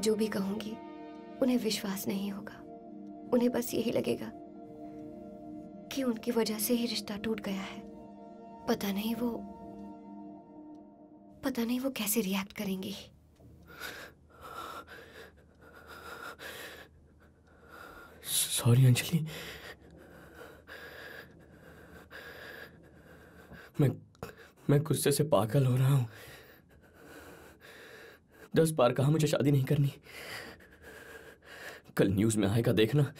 जो भी कहूँगी, उन्हें विश्वास नहीं होगा। उन्हें बस यही लगेगा कि उनकी वजह से ही रिश्ता टूट गया है। पता नहीं वो, पता नहीं वो कैसे रिएक्ट करेंगी। सॉरी अंजलि मैं मैं गुस्से से पागल हो रहा हूँ। दस बार कहा मुझे शादी नहीं करनी। कल न्यूज़ में आएगा देखना।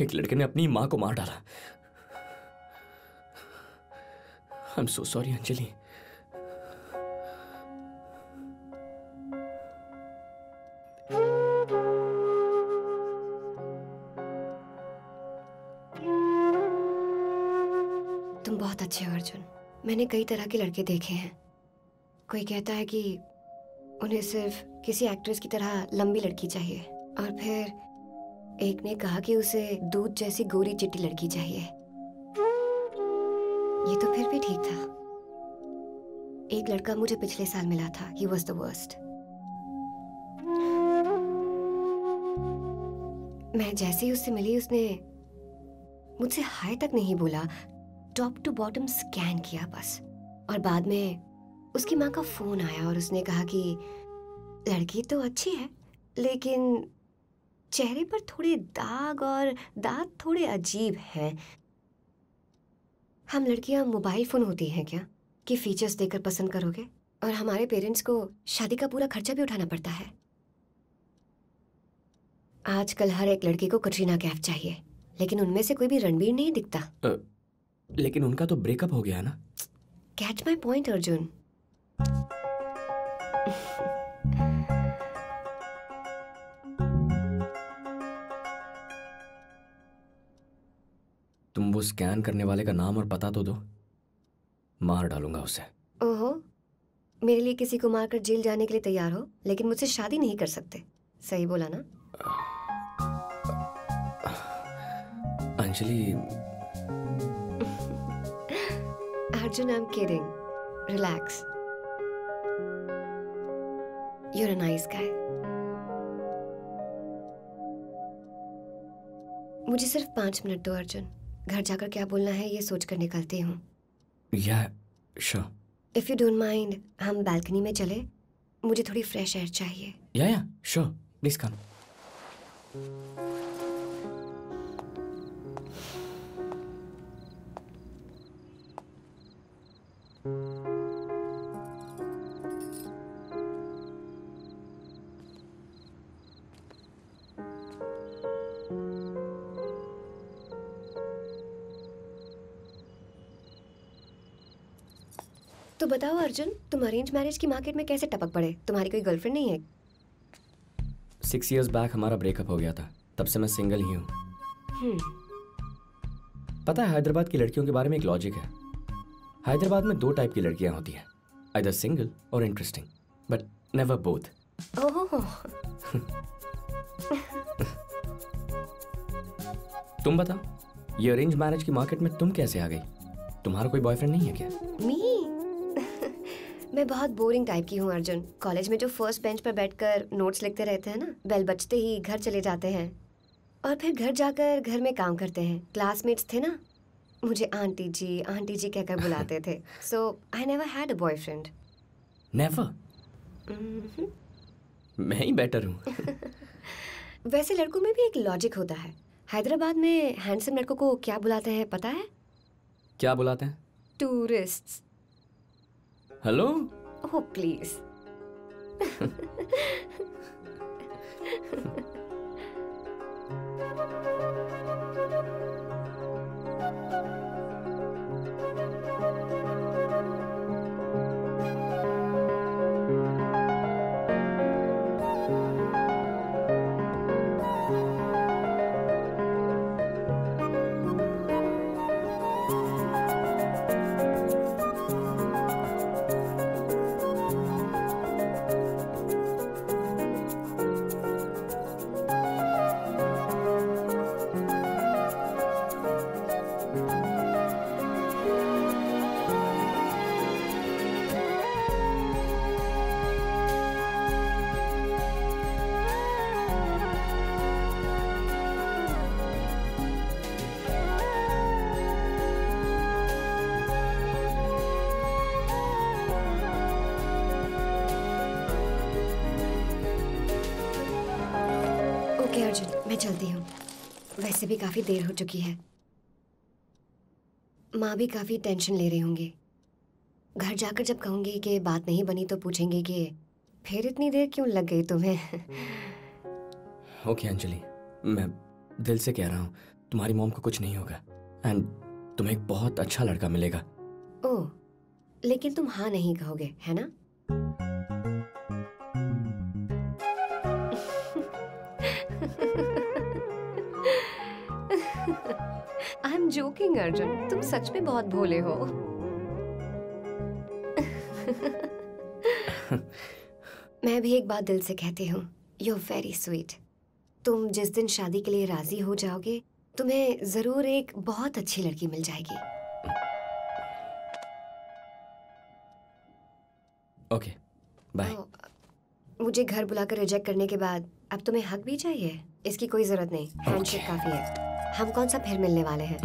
एक लड़के ने अपनी माँ को मार डाला। I am so sorry Anjali. तुम बहुत अच्छे हो, अर्जुन। मैंने कई तरह के लड़के देखे हैं। कोई कहता है कि उन्हें सिर्फ़ किसी एक्ट्रेस की तरह लंबी लड़की चाहिए। और फिर एक ने कहा कि उसे दूध जैसी गोरी चिट्टी लड़की चाहिए। ये तो फिर भी ठीक था। एक लड़का मुझे पिछले साल मिला था। ही वॉज़ द वर्स्ट मैं जैसे ही उससे मिली, उसने मुझसे हाय तक नहीं बोला। टॉप टू बॉटम स्कैन किया बस। और बाद में उसकी माँ का फ़ोन आया और उसने कहा कि लड़की तो अच्छी है लेकिन चेहरे पर थोड़े दाग और दांत थोड़े अजीब हैं। हम लड़कियाँ मोबाइल फ़ोन होती हैं क्या? कि फीचर्स देखकर पसंद करोगे? और हमारे पेरेंट्स को शादी का पूरा खर्चा भी उठाना पड़ता है। आजकल हर एक लड़की को कटरीना कैफ चाहिए लेकिन उनमें से कोई भी रणबीर नहीं दिखता। अ, लेकिन उनका तो ब्रेकअप हो गया ना? Catch my point Arjun. तुम वो स्कैन करने वाले का नाम और पता तो दो। मार डालूँगा उसे। ओहो मेरे लिए किसी को मारकर जेल जाने के लिए तैयार हो लेकिन मुझसे शादी नहीं कर सकते। सही बोला ना? Anjali. Arjun I am kidding relax you're a nice guy मुझे सिर्फ़ पाँच मिनट दो अर्जुन। घर जाकर क्या बोलना है ये सोचकर निकलती हूँ। Yeah sure if you don't mind हम बालकनी में चले। मुझे थोड़ी फ्रेश एयर चाहिए। या या श्योर प्लीज़ कम तो बताओ अर्जुन तुम अरेंज मैरिज की मार्केट में कैसे टपक पड़े? तुम्हारी कोई गर्लफ्रेंड नहीं है? सिक्स इयर्स बैक हमारा ब्रेकअप हो गया था। तब से मैं सिंगल ही हूँ। हम्म, पता है हैदराबाद की लड़कियों के बारे में एक लॉजिक है। हैदराबाद में दो टाइप की लड़कियाँ होती हैं। Either single or interesting but never both तुम बताओ ये अरेंज मैरिज की मार्केट में तुम कैसे आ गई? तुम्हारा कोई बॉयफ्रेंड नहीं है क्या? मी मैं बहुत बोरिंग टाइप की हूँ अर्जुन। कॉलेज में जो फ़र्स्ट बेंच पर बैठकर नोट्स लिखते रहते हैं ना बेल बजते ही घर चले जाते हैं। और फिर घर जाकर घर में काम करते हैं। क्लासमेट्स थे ना मुझे आंटी जी आंटी जी कहकर बुलाते थे। So I never had a boyfriend never मैं ही बेटर हूँ। वैसे लड़कों में भी एक लॉजिक होता है। हैदराबाद में हैंडसम लड़कों को क्या बुलाते हैं पता है? क्या बुलाते हैं? टूरिस्ट्स हेलो ओह प्लीज़ भी काफ़ी देर हो चुकी है। माँ भी काफ़ी टेंशन ले रही होंगी। घर जाकर जब कहूँगी कि बात नहीं बनी तो पूछेंगे कि फिर इतनी देर क्यों लग गई तुम्हें? Okay okay, Anjali. मैं दिल से कह रहा हूँ तुम्हारी मॉम को कुछ नहीं होगा। एंड तुम्हें एक बहुत अच्छा लड़का मिलेगा। ओह लेकिन तुम हाँ नहीं कहोगे है ना? एम अर्जुन? तुम सच में बहुत भोले हो। मैं भी एक बात दिल से कहती हूँ। यू वेरी स्वीट तुम जिस दिन शादी के लिए राज़ी हो जाओगे तुम्हें ज़रूर एक बहुत अच्छी लड़की मिल जाएगी। ओके बाय मुझे घर बुलाकर रिजेक्ट करने के बाद अब तुम्हें हक भी चाहिए? इसकी कोई ज़रूरत नहीं। हैंडशेक काफ़ी है। हम कौन सा फिर मिलने वाले हैं?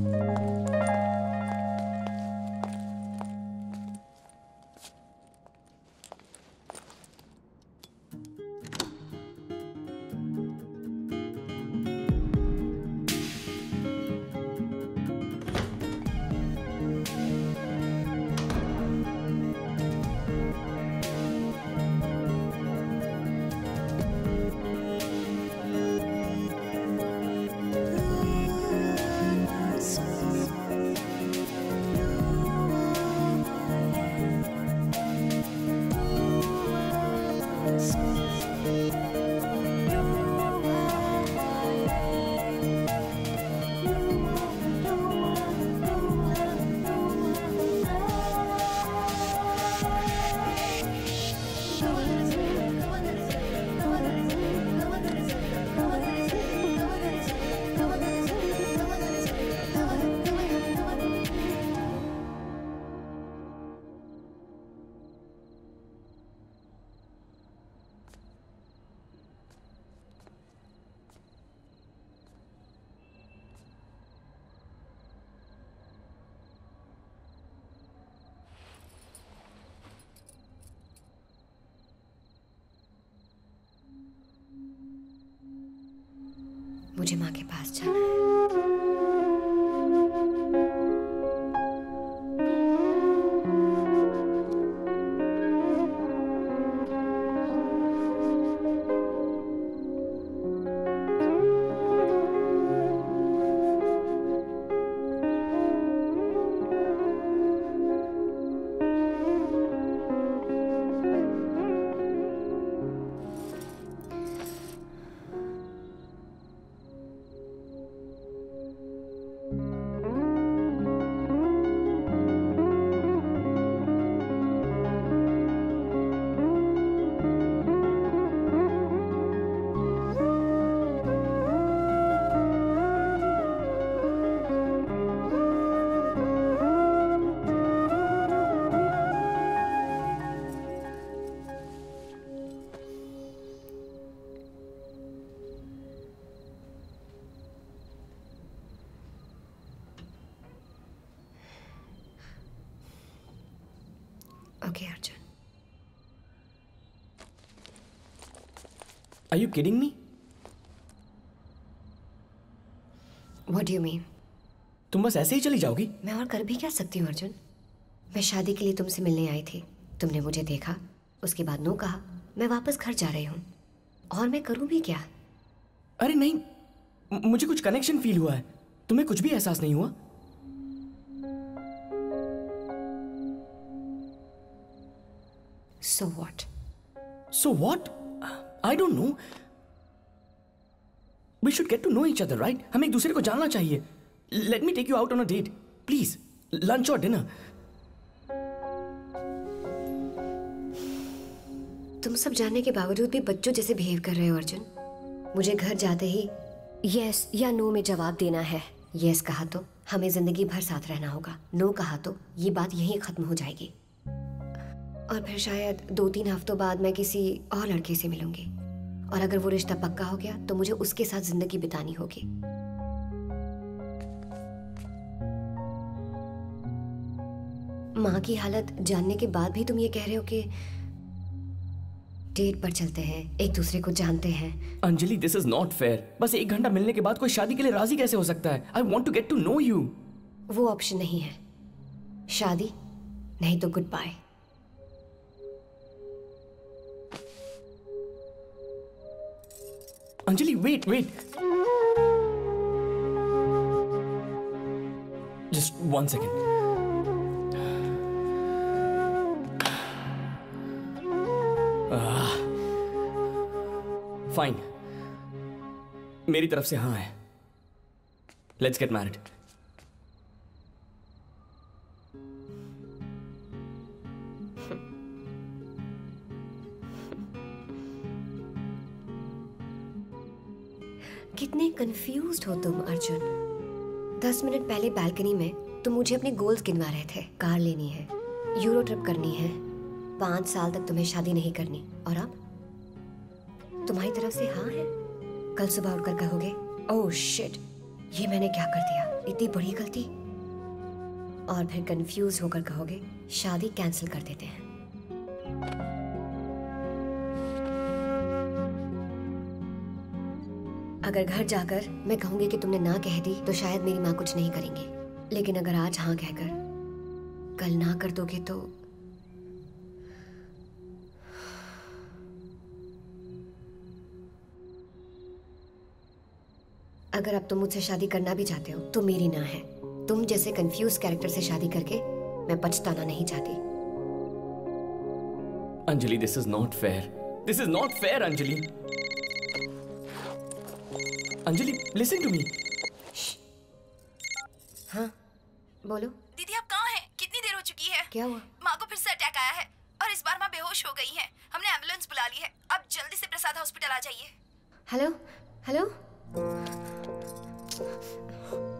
मुझे are you kidding me what do you mean तुम बस ऐसे ही चली जाओगी। मैं और कर भी क्या सकती हूँ अर्जुन? मैं शादी के लिए तुमसे मिलने आई थी। तुमने मुझे देखा उसके बाद नो कहा मैं वापस घर जा रही हूँ। और मैं करूँ भी क्या? अरे नहीं मुझे कुछ कनेक्शन फील हुआ है। तुम्हें कुछ भी एहसास नहीं हुआ? So what so what I don't know we should get to know each other right हमें एक दूसरे को जानना चाहिए। Let me take you out on a date please lunch और डिनर तुम सब जानने के बावजूद भी बच्चों जैसे बिहेव कर रहे हो, अर्जुन। मुझे घर जाते ही यस या नो में जवाब देना है। यस कहा तो हमें ज़िंदगी भर साथ रहना होगा। नो कहा तो ये बात यहीं खत्म हो जाएगी। और फिर शायद दो तीन हफ्तों बाद मैं किसी और लड़के से मिलूँगी। और अगर वो रिश्ता पक्का हो गया तो मुझे उसके साथ ज़िंदगी बितानी होगी। माँ की हालत जानने के बाद भी तुम ये कह रहे हो कि डेट पर चलते हैं एक दूसरे को जानते हैं। Anjali this is not fair बस एक घंटा मिलने के बाद कोई शादी के लिए राज़ी कैसे हो सकता है? I want to get to know you वो ऑप्शन नहीं है। शादी? नहीं तो goodbye Anjali wait wait just one second fine मेरी तरफ़ से हाँ है। लेट्स गेट मैरिड कितने कंफ्यूज्ड हो तुम, अर्जुन। दस मिनट पहले बालकनी में तुम मुझे अपने गोल्स गिनवा रहे थे। कार लेनी है यूरो ट्रिप करनी है, पाँच साल तक तुम्हें शादी नहीं करनी। और अब? तुम्हारी तरफ़ से हाँ है। कल सुबह उठकर कहोगे ओह शिट ये मैंने क्या कर दिया? इतनी बड़ी गलती? और फिर कंफ्यूज होकर कहोगे, शादी कैंसिल कर देते हैं। अगर घर जाकर मैं कहूँगी कि तुमने ना कह दी तो शायद मेरी माँ कुछ नहीं करेंगी। लेकिन अगर आज हाँ कहकर कल ना कर दोगे तो अगर अब तुम मुझसे शादी करना भी चाहते हो तो मेरी ना है। तुम जैसे कंफ्यूज कैरेक्टर से शादी करके मैं पछताना नहीं चाहती। Anjali this is not fair this is not fair Anjali. Anjali listen to me हाँ बोलो। दीदी आप कहाँ हैं? कितनी देर हो चुकी है? क्या हुआ? माँ को फिर से अटैक आया है और इस बार माँ बेहोश हो गई है। हमने एंबुलेंस बुला ली है। अब जल्दी से प्रसाद हॉस्पिटल आ जाइए। Hello hello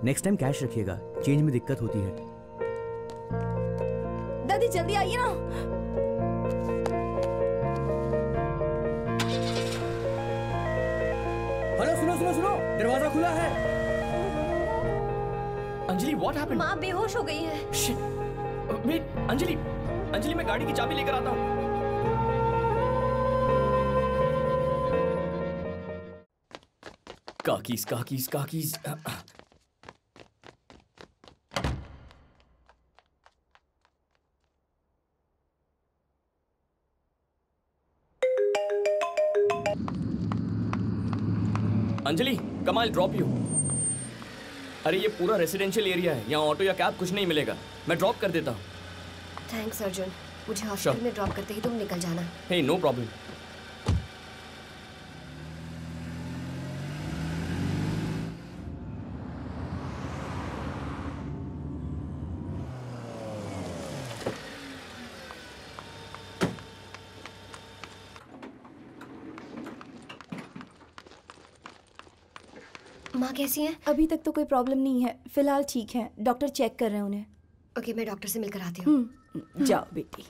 next time cash रखिएगा। चेंज में दिक्कत होती है। दादी जल्दी आइए ना। हेलो सुनो सुनो सुनो। दरवाज़ा खुला है। अंजलि व्हाट हैपेंड माँ बेहोश हो गई है। वेट अंजलि अंजलि मैं गाड़ी की चाबी लेकर आता हूँ। काकीज काकीस काकीज अंजलि कमाल ड्रॉप यू अरे ये पूरा रेसिडेंशियल एरिया है यहाँ ऑटो या कैब कुछ नहीं मिलेगा। मैं ड्रॉप कर देता हूँ। थैंक्स अर्जुन मुझे हॉस्पिटल में ड्रॉप करते ही तुम निकल जाना। हे नो प्रॉब्लम माँ कैसी हैं? अभी तक तो कोई प्रॉब्लम नहीं है। फ़िलहाल ठीक है। डॉक्टर चेक कर रहे हैं उन्हें। ओके मैं डॉक्टर से मिलकर आती हूँ। हम्म, जाओ बेटी।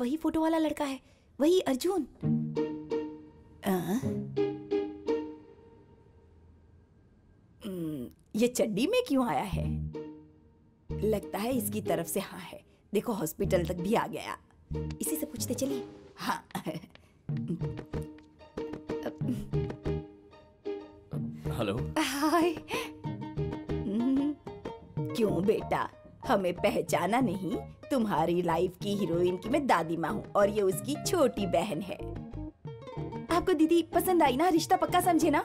वही फ़ोटो वाला लड़का है वही अर्जुन। आ? हम्म, ये चड्डी में क्यों आया है? लगता है इसकी तरफ़ से हाँ है। देखो हॉस्पिटल तक भी आ गया। इसी से पूछते चलिए। हाँ। हेलो। हाय। हम्म, क्यों बेटा? हमें पहचाना नहीं। तुम्हारी लाइफ की हीरोइन की मैं दादी माँ हूँ और ये उसकी छोटी बहन है। आपको दीदी पसंद आई ना? रिश्ता पक्का समझे ना?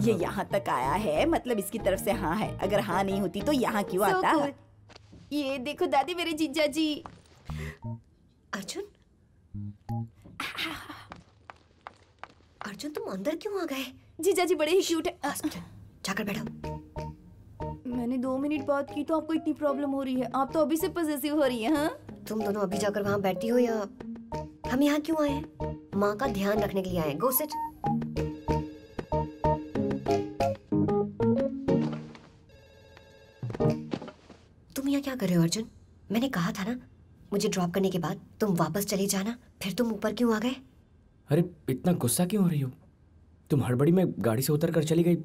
ये यहाँ तक आया है मतलब इसकी तरफ़ से हाँ है। अगर हाँ नहीं होती तो यहाँ क्यों So आता? cool. ये देखो दादी मेरे जीजा जी। अर्जुन? अर्जुन तुम अंदर क्यों आ गए? जीजा जी बड़े ही क्यूट है। जाकर बैठो दो मिनट बात की तो आपको इतनी प्रॉब्लम हो रही है। आप तो अभी से पॉजिटिव हो रही है हाँ? तुम दोनों अभी जाकर वहाँ बैठती हो या हम यहाँ क्यों आए हैं? माँ का ध्यान रखने के लिए आए गो सिट तुम यहाँ क्या कर रहे हो अर्जुन? मैंने कहा था ना मुझे ड्रॉप करने के बाद तुम वापस चले जाना फिर तुम ऊपर क्यों आ गए? अरे इतना गुस्सा क्यों हो रही हो? तुम हड़बड़ी में गाड़ी से उतर कर चली गई।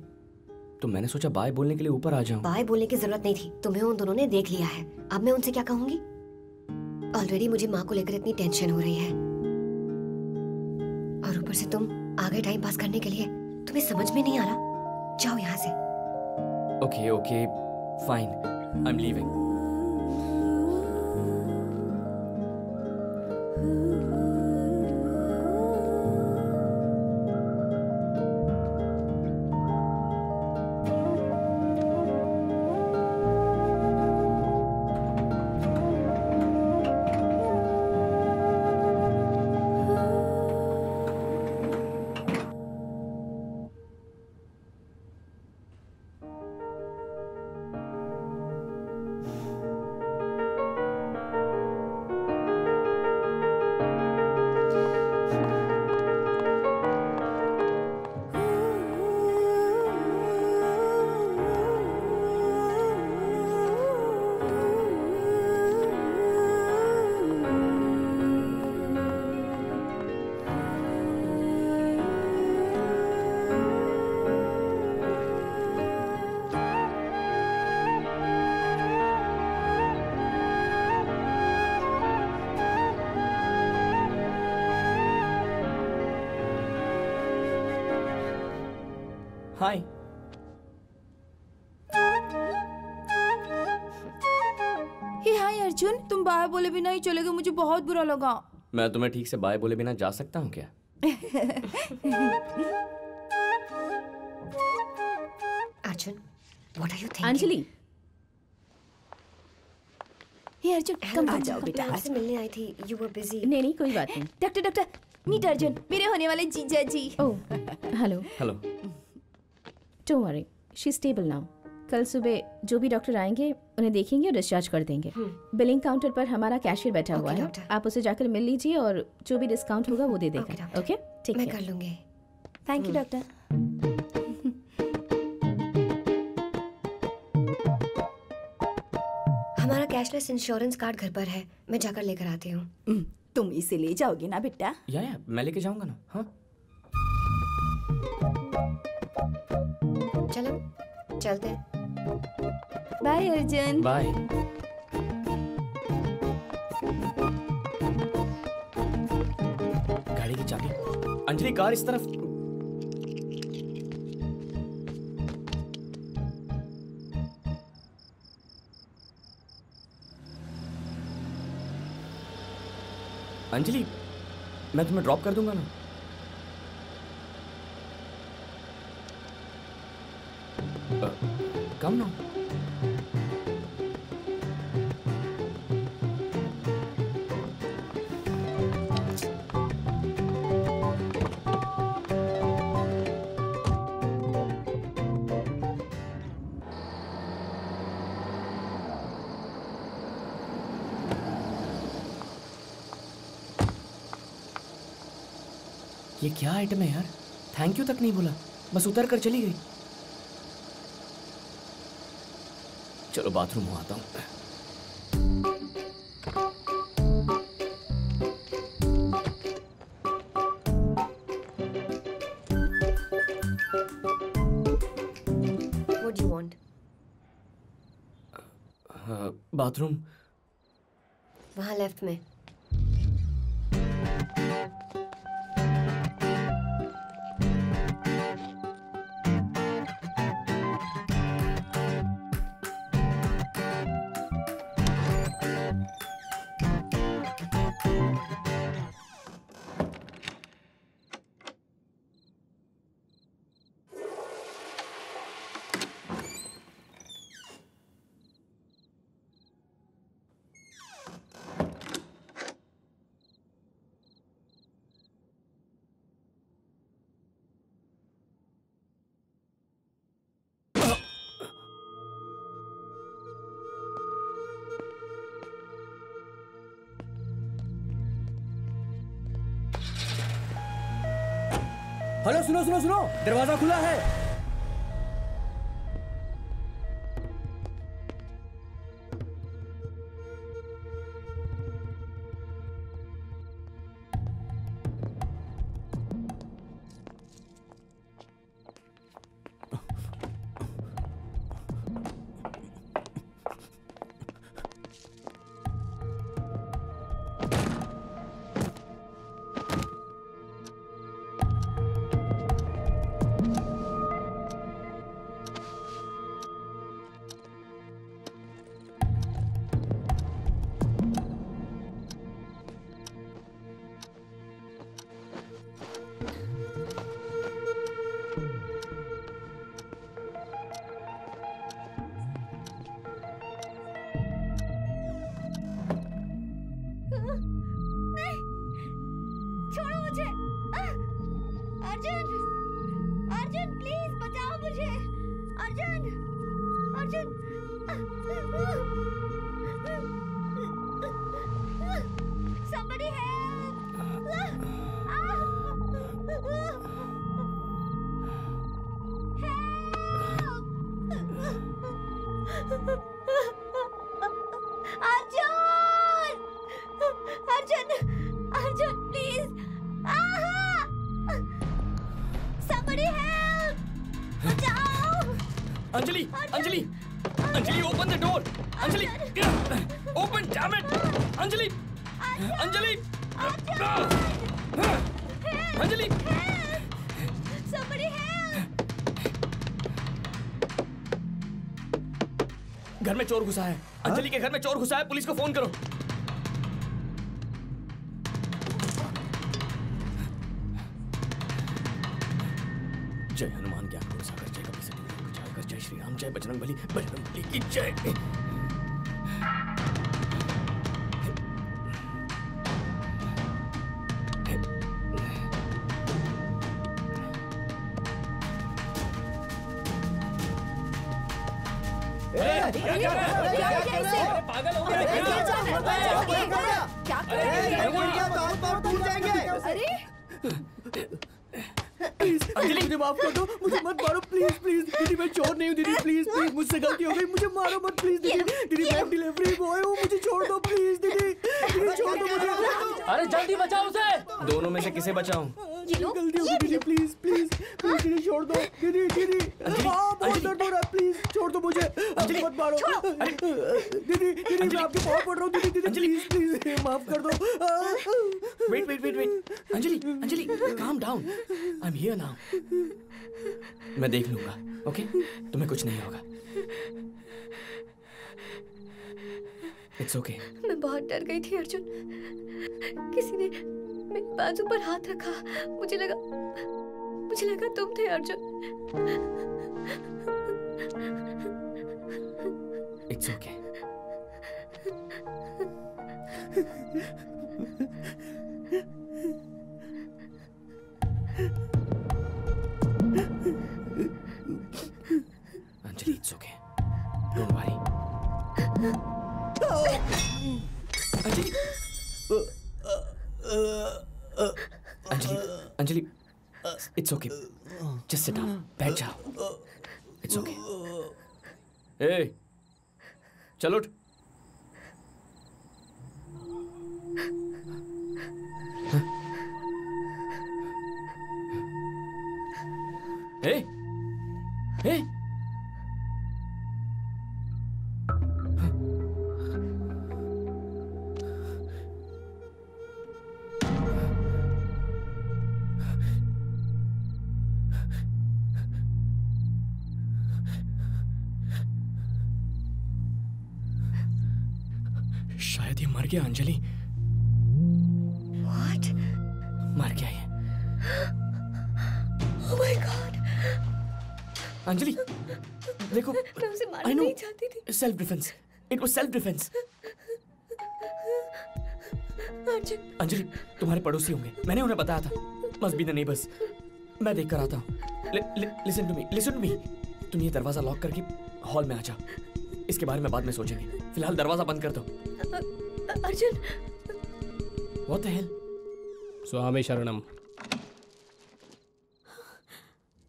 तो मैंने सोचा बाय बोलने के लिए ऊपर आ जाऊँ। बाय बोलने की ज़रूरत नहीं थी। तुम्हें उन दोनों ने देख लिया है। अब मैं उनसे क्या कहूँगी? ऑलरेडी मुझे माँ को लेकर इतनी टेंशन हो रही है। और ऊपर से तुम आगे टाइम पास करने के लिए तुम्हें समझ में नहीं आ रहा? जाओ यहाँ से। Okay okay fine I am leaving बोले बिना ही चले गए मुझे बहुत बुरा लगा। मैं तुम्हें ठीक से बाय बोले बिना जा सकता हूँ क्या? Arjun what are you thinking Anjali. Hey Arjun come आ जाओ बेटा आ आपसे मिलने आई थी यू वर बिज़ी नहीं नहीं कोई बात नहीं। डॉक्टर डॉक्टर मीट अर्जुन मेरे होने वाले जीजा जी। ओह hello hello don't worry she stable now कल सुबह जो भी डॉक्टर आएँगे उन्हें देखेंगे और डिस्चार्ज कर देंगे। बिलिंग काउंटर पर हमारा कैशियर बैठा हुआ है। आप उसे जाकर मिल लीजिए और जो भी डिस्काउंट होगा वो दे देगा। ओके ठीक मैं है कर लूँगी। थैंक यू डॉक्टर हमारा कैशलेस इंश्योरेंस कार्ड घर पर है। मैं जाकर लेकर आती हूँ। हम्म, तुम इसे ले जाओगे ना बेटा या या मैं लेके जाऊँगा ना। हाँ। चलो चलते हैं। बाय अर्जुन बाय गाड़ी की चाबी। अंजलि, कार इस तरफ़। अंजलि, मैं तुम्हें ड्रॉप कर दूँगा ना? कम ना ये क्या आइटम है यार? थैंक यू तक नहीं बोला। बस उतर कर चली गई। चलो बाथरूम में आता हूँ। Want bathroom. वहाँ लेफ़्ट में। हेलो सुनो सुनो सुनो दरवाज़ा खुला है। चोर घुसा है। अंजलि के घर में चोर घुसा है पुलिस को फ़ोन करो। इट्स ओके मैं बहुत डर गई थी अर्जुन। किसी ने मेरे बाजू पर हाथ रखा। मुझे लगा मुझे लगा तुम थे Arjun. It's okay Anjali it's okay just sit down बैठ जाओ इट्स ओके ए चलो उठ। Defence it was self defence Arjun Anjali तुम्हारे पड़ोसी होंगे। मैंने उन्हें बताया था। मस्ट बी द नेबर्स मैं देख कर आता हूँ। Listen to me listen to me तुम ये दरवाज़ा लॉक करके हॉल में आ जाओ। इसके बारे में बाद में सोचेंगे। फ़िलहाल दरवाज़ा बंद कर दो। अर्जुन व्हाट द हेल स्वामी शरणम।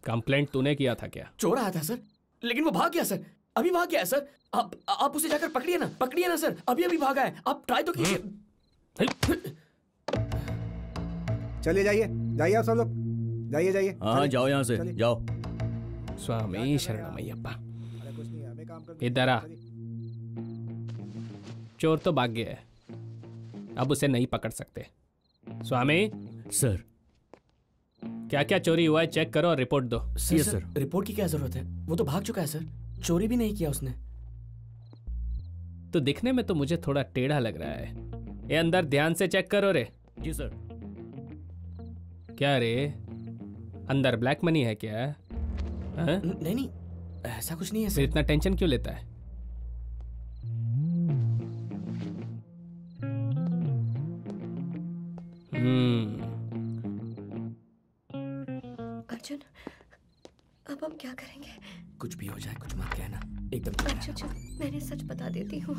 कंप्लेंट तूने किया था क्या? चोर आया था सर लेकिन वो भाग गया सर अभी भाग गया सर आप आप उसे जाकर पकड़िए ना पकड़िए ना सर। अभी अभी भागा है। आप ट्राई तो कीजिए। चलिए जाइए जाइए आप सब लोग। जाइए जाइए। हाँ जाओ यहाँ से। जाओ। स्वामी शरणमयप्पा अरे कुछ नहीं हमें काम करना इधर आ। चोर तो भाग गया है। अब उसे नहीं पकड़ सकते। स्वामी? सर। क्या क्या चोरी हुआ है चेक करो और रिपोर्ट दो। सर, सर, रिपोर्ट की क्या ज़रूरत है? वो तो भाग चुका है सर। चोरी भी नहीं किया उसने। तो दिखने में तो मुझे थोड़ा टेढ़ा लग रहा है। ये अंदर ध्यान से चेक करो रे। जी सर। क्या रे? अंदर ब्लैक मनी है क्या? हाँ? नहीं नहीं ऐसा कुछ नहीं है सर। इतना टेंशन क्यों लेता है? हम्म। अर्जुन अब हम क्या करेंगे? कुछ भी हो जाए कुछ मत कहना। एकदम रहना। अर्जुन मैंने सच बता देती हूँ।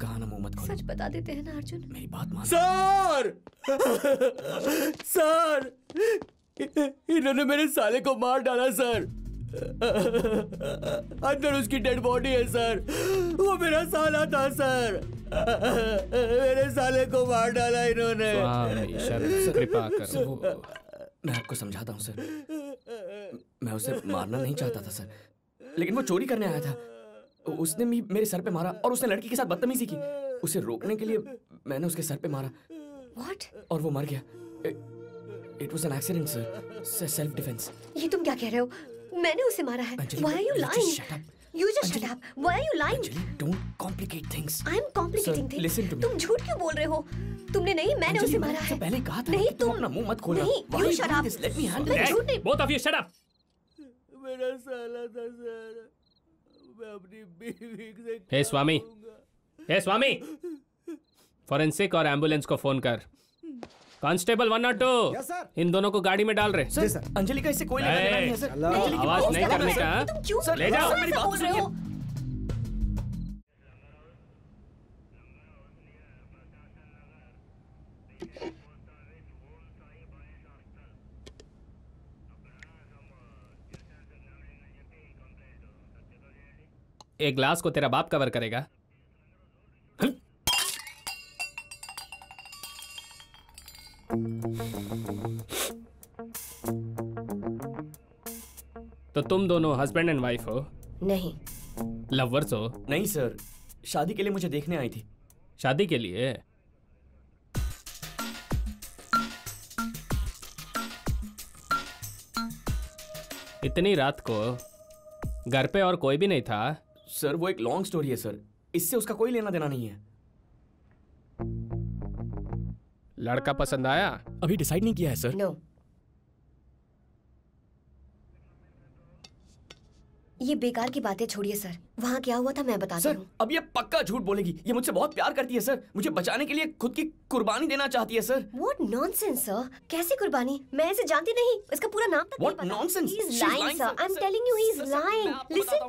कहा ना मुँह मत खोलो। सच बता देते हैं ना अर्जुन? मेरी बात मान। सर! सर! इन्होंने मेरे साले को मार डाला सर। अंदर उसकी डेड बॉडी है सर। वो मेरा साला था सर। मेरे साले को मार डाला इन्होंने। कृपा सर, करो मैं आपको समझाता हूँ सर। मैं उसे मारना नहीं चाहता था सर। लेकिन वो चोरी करने आया था। उसने भी मेरे सर पे मारा और उसने लड़की के साथ बदतमीजी की। उसे रोकने के लिए मैंने उसके सर पे मारा। व्हाट और वो मर गया। It was an accident sir self defence ये तुम क्या कह रहे हो? मैंने उसे मारा है। Why are you you just lying shut up. You just shut Anjali- up why are you lying Anjali don't complicate things I am complicating Sir, listen to me. तुम झूठ क्यों बोल रहे हो? तुमने नहीं मैंने उसे मारा है। पहले कहा था नहीं तुम अपना मुँह मत खोलना। नहीं you you shut doing up this? Let me handle मैं it. झूठ नहीं both of you shut up मेरा साला था सर मैं अपनी बीवी से हे स्वामी। हे स्वामी। फॉरेंसिक और एंबुलेंस को फ़ोन कर। कांस्टेबल वन नॉट टू इन दोनों को गाड़ी में डाल रहे। सर अंजलि का इससे कोई लेना देना नहीं है सर हेलो। अंजलि की आवाज़ नहीं करने का? तुम क्यों सर, ले जाओ, मेरी बात सुनिए। एक ग्लास को तेरा बाप कवर करेगा। तो तुम दोनों हस्बैंड एंड वाइफ हो? नहीं। लवर्स हो? नहीं सर शादी के लिए मुझे देखने आई थी। शादी के लिए? इतनी रात को घर पे और कोई भी नहीं था? सर वो एक लॉन्ग स्टोरी है सर। इससे उसका कोई लेना देना नहीं है। लड़का पसंद आया? अभी डिसाइड नहीं किया है सर। नो ये बेकार की बातें छोड़िए सर। वहाँ क्या हुआ था मैं बता सर अब ये पक्का झूठ बोलेगी। ये मुझसे बहुत प्यार करती है सर। मुझे बचाने के लिए खुद की कुर्बानी देना चाहती है सर। वो नॉन सर कैसी कुर्बानी? मैं इसे जानती नहीं। इसका पूरा नाम तक What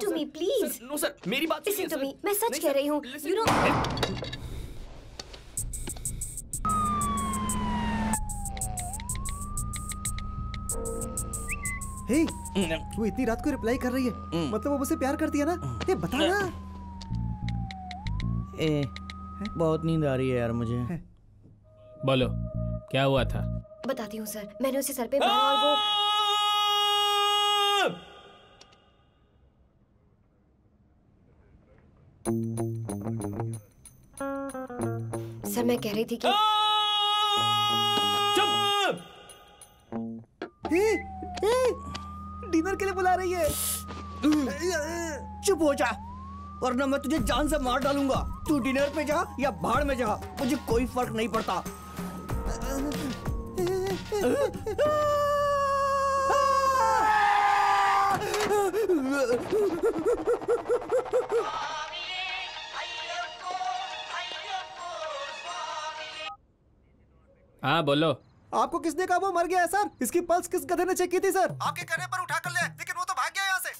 to me please sir मेरी बात मैं सच कह रही हूँ हे वो इतनी रात को रिप्लाई कर रही है। मतलब वो मुझसे प्यार करती है ना? ये बता ना। ए, बहुत नींद आ रही है यार मुझे। बोलो क्या हुआ था? बताती हूँ सर। मैंने उसे सर पे मारा और वो सर मैं कह रही थी कि डिनर के लिए बुला रही है। चुप हो जा। वरना मैं तुझे जान से मार डालूँगा। तू डिनर पे जा या भाड़ में जा। मुझे कोई फ़र्क नहीं पड़ता। हाँ बोलो। आपको किसने कहा वो मर गया है सर? इसकी पल्स किस गधे ने चेक की थी सर? आपके कहने पर उठा कर ले लेकिन वो तो भाग गया यहाँ से।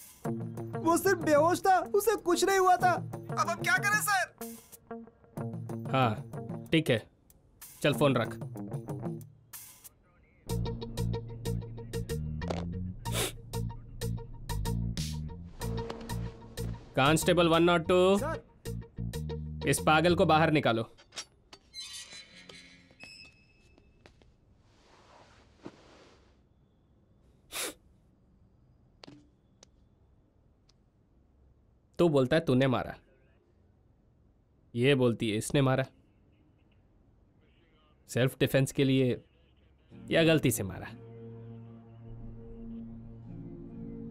वो सिर्फ़ बेहोश था उसे कुछ नहीं हुआ था। अब हम क्या करें सर? हाँ ठीक है। चल फ़ोन रख। कांस्टेबल वन नॉट टू इस पागल को बाहर निकालो। तू बोलता है तूने मारा। ये बोलती है, इसने मारा। सेल्फ डिफेंस के लिए या गलती से मारा।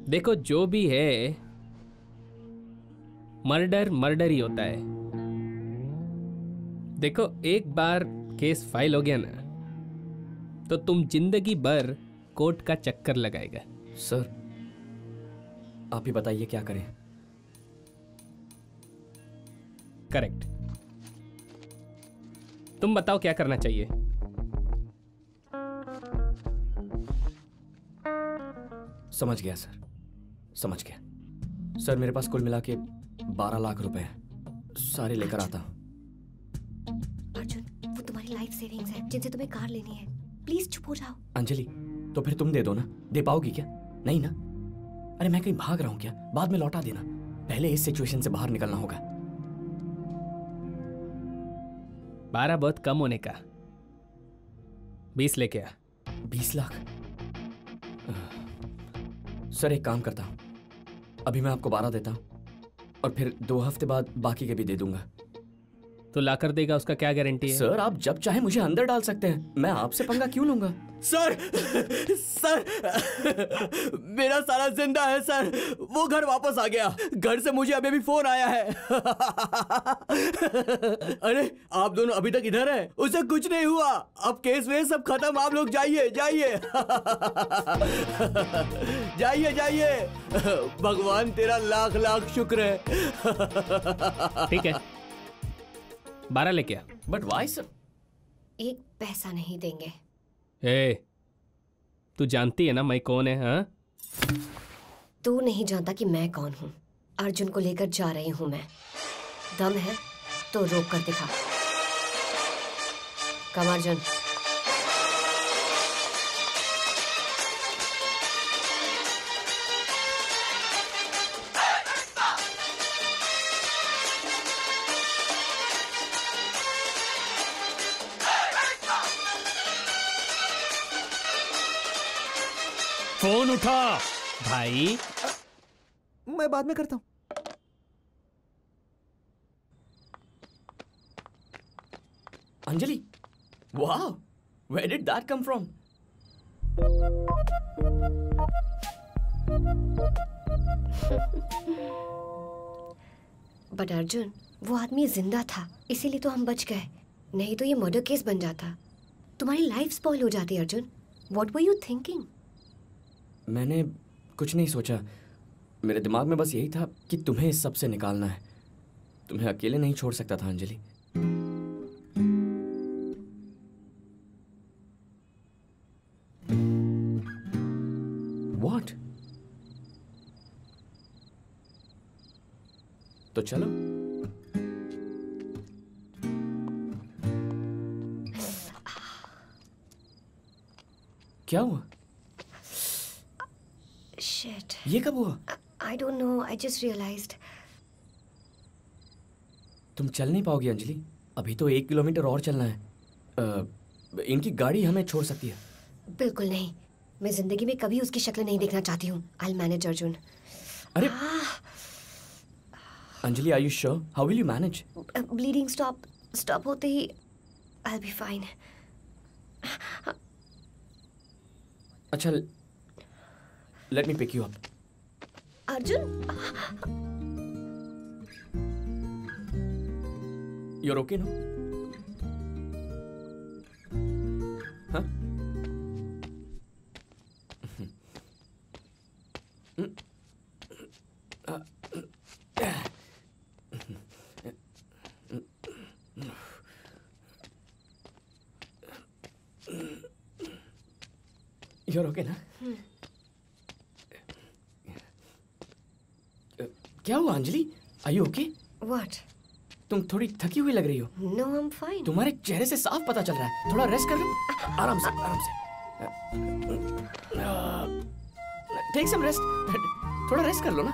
देखो, जो भी है, मर्डर मर्डर ही होता है। देखो, एक बार केस फ़ाइल हो गया ना तो तुम ज़िंदगी भर कोर्ट का चक्कर लगाएगा। सर, आप ही बताइए क्या करें। करेक्ट तुम बताओ क्या करना चाहिए? समझ गया सर। समझ गया। सर मेरे पास कुल मिला के बारह लाख रुपए हैं। सारे लेकर आता हूँ। अर्जुन वो तुम्हारी लाइफ सेविंग्स है जिनसे तुम्हें कार लेनी है। प्लीज़ चुप हो जाओ। अंजलि तो फिर तुम दे दो ना। दे पाओगी क्या? नहीं ना? अरे मैं कहीं भाग रहा हूँ क्या? बाद में लौटा देना। पहले इस सिचुएशन से बाहर निकलना होगा। बारह बहुत कम होने का। बीस लेके आ। बीस लाख? सर, एक काम करता हूँ। अभी मैं आपको बारह देता हूँ। और फिर दो हफ़्ते बाद बाकी के भी दे दूँगा। तो लाकर देगा उसका क्या गारंटी है? सर आप जब चाहे मुझे अंदर डाल सकते हैं। मैं आपसे पंगा क्यों लूँगा? सर सर मेरा सारा ज़िंदा है सर। वो घर वापस आ गया। घर से मुझे अभी भी फ़ोन आया है। अरे आप दोनों अभी तक इधर हैं? उसे कुछ नहीं हुआ। अब केस वेस सब खत्म। आप लोग जाइए जाइए। जाइए जाइए। भगवान तेरा लाख लाख शुक्र है। ठीक है। बारह लेके आ। बट वाई सर एक पैसा नहीं देंगे। ए तू जानती है ना मैं कौन है हा? तू नहीं जानता कि मैं कौन हूँ। अर्जुन को लेकर जा रही हूँ मैं। दम है तो रोक कर दिखा। कम अर्जुन। भाई। मैं बाद में करता हूँ। अंजलि वाह where did that come from but Arjun वो आदमी ज़िंदा था इसीलिए तो हम बच गए। नहीं तो ये मर्डर केस बन जाता। तुम्हारी लाइफ स्पॉइल हो जाती Arjun what were you thinking मैंने कुछ नहीं सोचा। मेरे दिमाग में बस यही था कि तुम्हें इस सबसे निकालना है। तुम्हें अकेले नहीं छोड़ सकता था, अंजलि। वॉट तो चलो। क्या हुआ? शिट ये कब हुआ? I don't know I just realised तुम चल नहीं पाओगी अंजलि। अभी तो एक किलोमीटर और चलना है। अ, इनकी गाड़ी हमें छोड़ सकती है। बिल्कुल नहीं। मैं ज़िंदगी में कभी उसकी शक्ल नहीं देखना चाहती हूँ। आई मैनेज अर्जुन अरे Anjali are you sure how will you manage bleeding stop stop होते ही आई बी फाइन अच्छा let me pick you up Arjun? You're okay now? You okay what तुम थोड़ी थकी हुई लग रही हो। नो आई एम फाइन तुम्हारे चेहरे से साफ़ पता चल रहा है। थोड़ा रेस्ट कर लो। आराम से आराम से। टेक सम रेस्ट थोड़ा रेस्ट कर लो ना।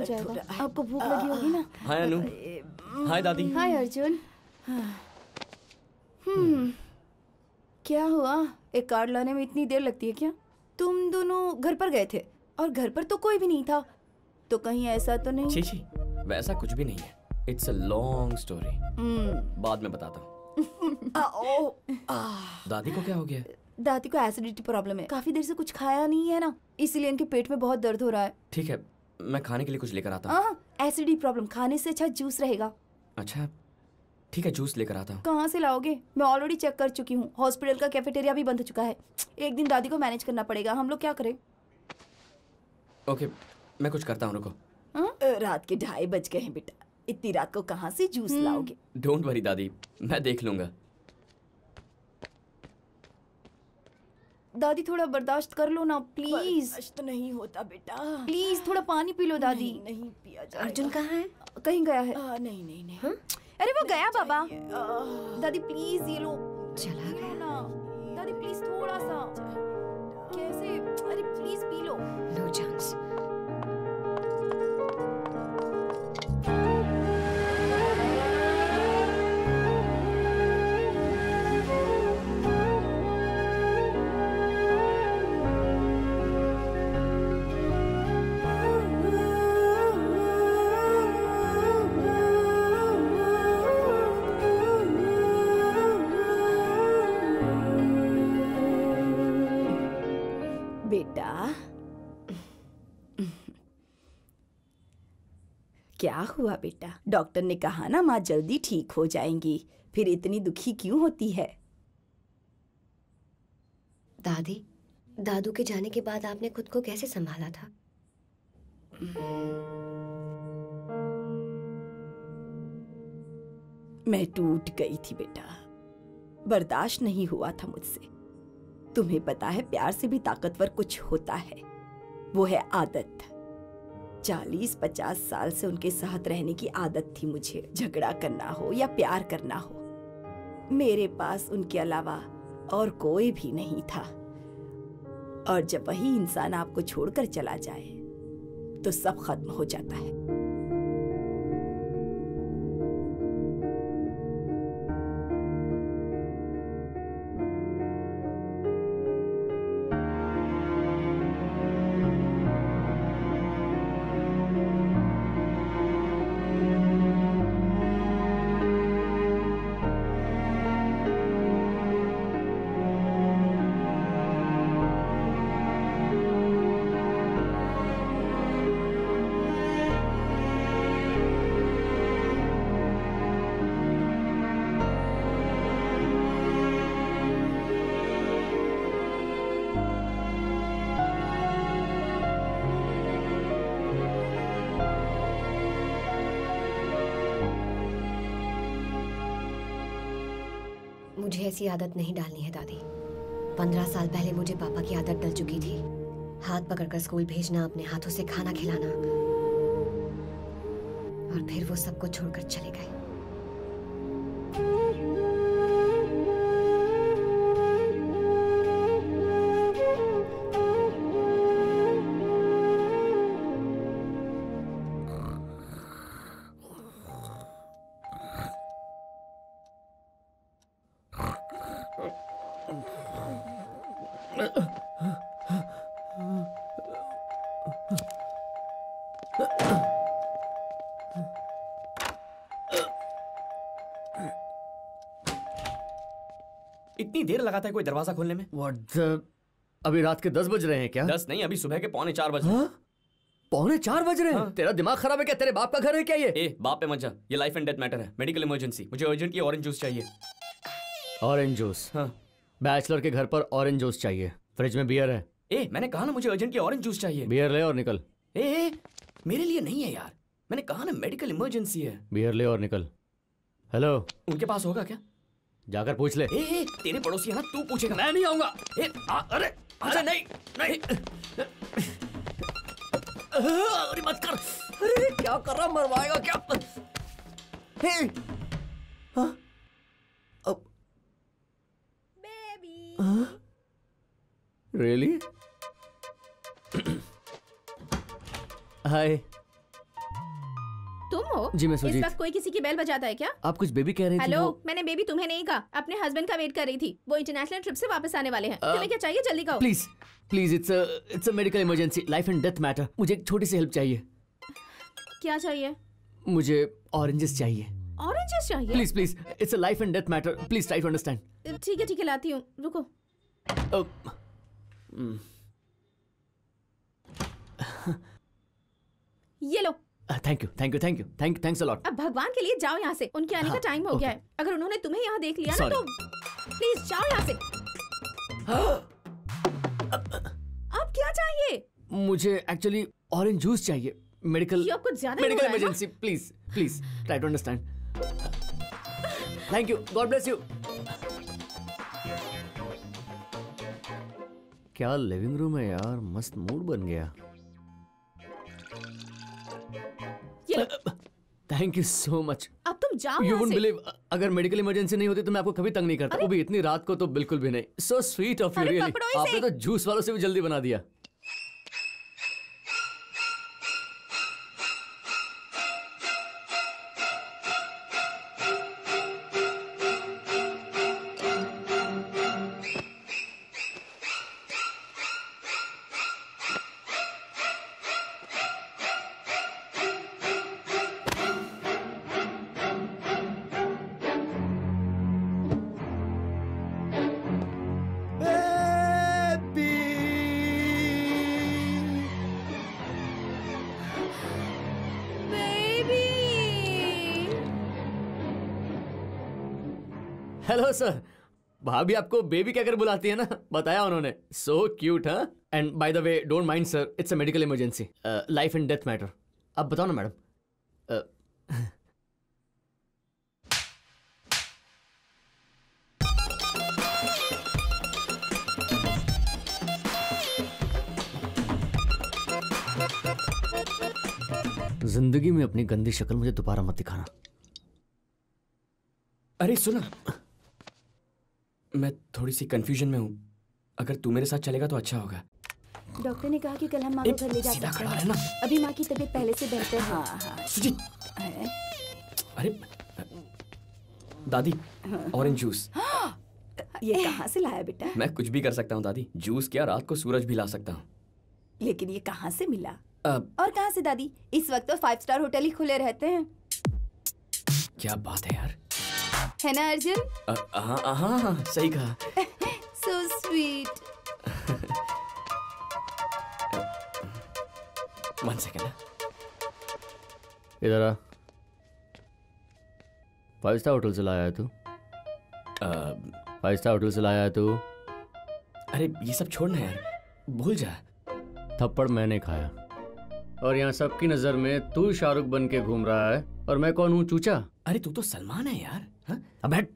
हो जाएगा। आपको भूख लगी होगी ना। हाय अनु। हाय दादी। हाय अर्जुन। हम्म। क्या हुआ? एक कार्ड लाने में इतनी देर लगती है क्या? तुम दोनों घर पर गए थे और घर पर तो कोई भी नहीं था। तो कहीं ऐसा तो नहीं? छी छी। वैसा कुछ भी नहीं है। It's a long story hmm, बाद में बताता हूँ। दादी को क्या हो गया? दादी को एसिडिटी प्रॉब्लम है। काफ़ी देर से कुछ खाया नहीं है ना। इसीलिए इनके पेट में बहुत दर्द हो रहा है। ठीक है मैं खाने के लिए कुछ लेकर आता हूँ। एसिडिटी प्रॉब्लम खाने से अच्छा जूस रहेगा। अच्छा ठीक है जूस लेकर आता हूँ। कहाँ से लाओगे? मैं ऑलरेडी चेक कर चुकी हूँ। हॉस्पिटल का कैफेटेरिया भी बंद हो चुका है। एक दिन दादी को मैनेज करना पड़ेगा। हम लोग क्या करें? ओके मैं कुछ करता हूँ रुको। हाँ? रात के ढाई बज गए हैं बेटा। इतनी रात को कहाँ से जूस लाओगे? डोंट वरी दादी। मैं देख लूँगा। दादी थोड़ा बर्दाश्त कर लो ना प्लीज़ बर्दाश्त नहीं होता बेटा। प्लीज़ थोड़ा पानी पी लो दादी। नहीं, नहीं पिया जाएगा। अर्जुन कहाँ है? कहीं गया है? आ, नहीं नहीं नहीं। हा? अरे वो गया बाबा। दादी प्लीज़ ये लो। चला गया। ना। दादी प्लीज़ थोड़ा सा। कैसे? अरे प्लीज़ पी लो। नो चांस क्या हुआ बेटा। डॉक्टर ने कहा ना माँ जल्दी ठीक हो जाएँगी। फिर इतनी दुखी क्यों होती है? दादी दादू के जाने के बाद आपने खुद को कैसे संभाला था? मैं टूट गई थी बेटा। बर्दाश्त नहीं हुआ था मुझसे। तुम्हें पता है प्यार से भी ताकतवर कुछ होता है। वो है आदत। चालीस पचास साल से उनके साथ रहने की आदत थी मुझे, झगड़ा करना हो या प्यार करना हो। मेरे पास उनके अलावा और कोई भी नहीं था। और जब वही इंसान आपको छोड़कर चला जाए तो सब खत्म हो जाता है। ऐसी आदत नहीं डालनी है, दादी। पंद्रह साल पहले मुझे पापा की आदत डल चुकी थी। हाथ पकड़कर स्कूल भेजना, अपने हाथों से खाना खिलाना। और फिर वो सबको छोड़कर चले गए। लगाता है कोई दरवाज़ा खोलने में? व्हाट द अभी रात के दस बज रहे हैं क्या? दस नहीं अभी सुबह के पौने चार बजे हाँ? पौने चार बज रहे हैं? हाँ। तेरा दिमाग खराब है क्या? तेरे बाप का घर है क्या ये? ए बाप पे मत जा। ये लाइफ एंड डेथ मैटर है। मेडिकल इमरजेंसी मुझे अर्जेंट की ऑरेंज जूस चाहिए। ऑरेंज जूस हाँ। बैचलर के घर पर ऑरेंज जूस चाहिए। फ्रिज में बियर है। ए मैंने कहा ना मुझे अर्जेंट की ऑरेंज जूस चाहिए। बियर ले और निकल। ए, ए मेरे लिए नहीं है यार। मैंने कहा ना मेडिकल इमरजेंसी है। बियर ले और निकल। हेलो उनके पास होगा क्या? जाकर पूछ ले। ए, ए तेरे पड़ोसी है ना तू पूछेगा। मैं नहीं आऊँगा। अरे अरे नहीं नहीं। अरे मत कर। अरे क्या कर रहा मरवाएगा क्या? हे हाँ? अब। रियली हाय तुम हो? जी, मैं इस वक्त कोई किसी की बेल बजाता है क्या? आप कुछ बेबी कह रही थी हेलो वो- मैंने बेबी तुम्हें नहीं कहा। अपने हस्बैंड का वेट कर रही थी। वो इंटरनेशनल ट्रिप से वापस आने वाले हैं। तुम्हें क्या चाहिए? जल्दी कहो। Please please it's it's a medical emergency life and death matter मुझे एक छोटी सी हेल्प चाहिए। क्या चाहिए? मुझे ऑरेंजेस चाहिए। ऑरेंजेस चाहिए? Please please it's a life and death matter please try to understand ठीक है ठीक है लाती हूँ। रुको। ये लो। Thank you thank you thank you thank you thanks a lot अब भगवान के लिए जाओ यहाँ से। उनके आने का हाँ, टाइम हो गया है। अगर उन्होंने तुम्हें यहाँ देख लिया ना तो प्लीज़ जाओ यहाँ से। अब क्या चाहिए? मुझे एक्चुअली ऑरेंज जूस चाहिए। मेडिकल कुछ ज़्यादा मेडिकल है? Emergency please please try to understand thank you God bless you क्या लिविंग रूम है यार? मस्त मूड बन गया। थैंक यू सो मच अब तुम जाओ यू वुड बिलीव अगर मेडिकल इमरजेंसी नहीं होती तो मैं आपको कभी तंग नहीं करता। वो भी इतनी रात को तो बिल्कुल भी नहीं। So sweet of you really आपने तो जूस वालों से भी जल्दी बना दिया। भाभी आपको बेबी कहकर बुलाती है ना? बताया उन्होंने। सो क्यूट हाँ and by the way don't mind sir it's a medical emergency life and death matter अब बताओ ना मैडम uh, ज़िंदगी में अपनी गंदी शक्ल मुझे दोबारा मत दिखाना। अरे सुना मैं थोड़ी सी कंफ्यूजन में हूँ। अगर तू मेरे साथ चलेगा तो अच्छा होगा। डॉक्टर ने कहा कि कल हम माँ को घर ले जा सीधा सकते हैं। अभी माँ की तबीयत पहले से बेहतर है। हाँ हाँ। सुजीत! अरे दादी ऑरेंज जूस ये कहाँ से लाया बेटा? मैं कुछ भी कर सकता हूँ दादी। जूस क्या? रात को सूरज भी ला सकता हूँ। लेकिन ये कहाँ से मिला? अब और कहाँ से दादी? इस वक्त तो फाइव स्टार होटल ही खुले रहते हैं। क्या बात है यार? है ना अर्जुन? हाँ हाँ हाँ सही कहा। सो स्वीट वन सेकेंड इधर आ। फाइव स्टार होटल से लाया है तू। फाइव स्टार होटल से लाया है तू। अरे ये सब छोड़ना यार। भूल जा। थप्पड़ मैंने खाया। और यहाँ सबकी नज़र में तू शाहरुख बन के घूम रहा है। और मैं कौन हूँ चूचा? अरे तू तो सलमान है यार? अब हट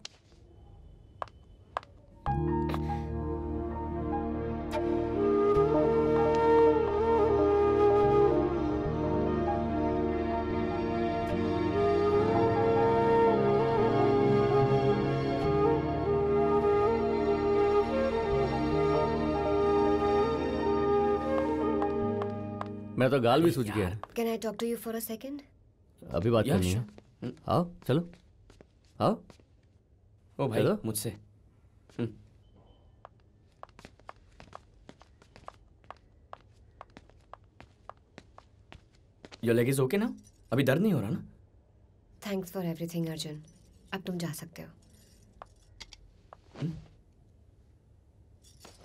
मैं तो गाल भी सूझ गया है Can I talk to you for a second? अभी बात Yeah, करनी है आओ चलो आओ। ओ भाई मुझसे। हम्म। योर लेग इज़ ओके ना अभी दर्द नहीं हो रहा ना? थैंक्स फॉर एवरीथिंग अर्जुन अब तुम जा सकते हो।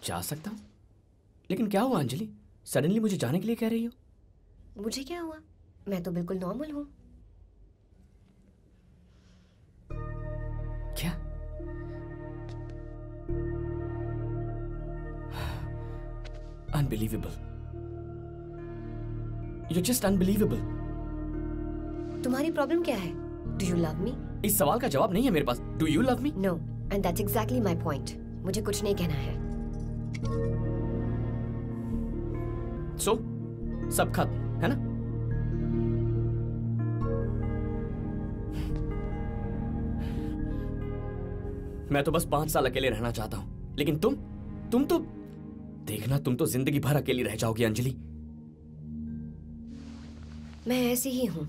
जा सकता हूँ? लेकिन क्या हुआ अंजलि? सडनली मुझे जाने के लिए कह रही हो? मुझे क्या हुआ? मैं तो बिल्कुल नॉर्मल हूँ। अनबिलीवेबल यू जस्ट अनबिलीवेबल तुम्हारी प्रॉब्लम क्या है? डू यू लव मी इस सवाल का जवाब नहीं है मेरे पास। Do you love me no and that's exactly my point मुझे कुछ नहीं कहना है। सो सब खत्म है ना? मैं तो बस पाँच साल अकेले रहना चाहता हूँ। लेकिन तुम तुम तो देखना तुम तो ज़िंदगी भर अकेली रह जाओगी अंजलि। मैं ऐसी ही हूँ।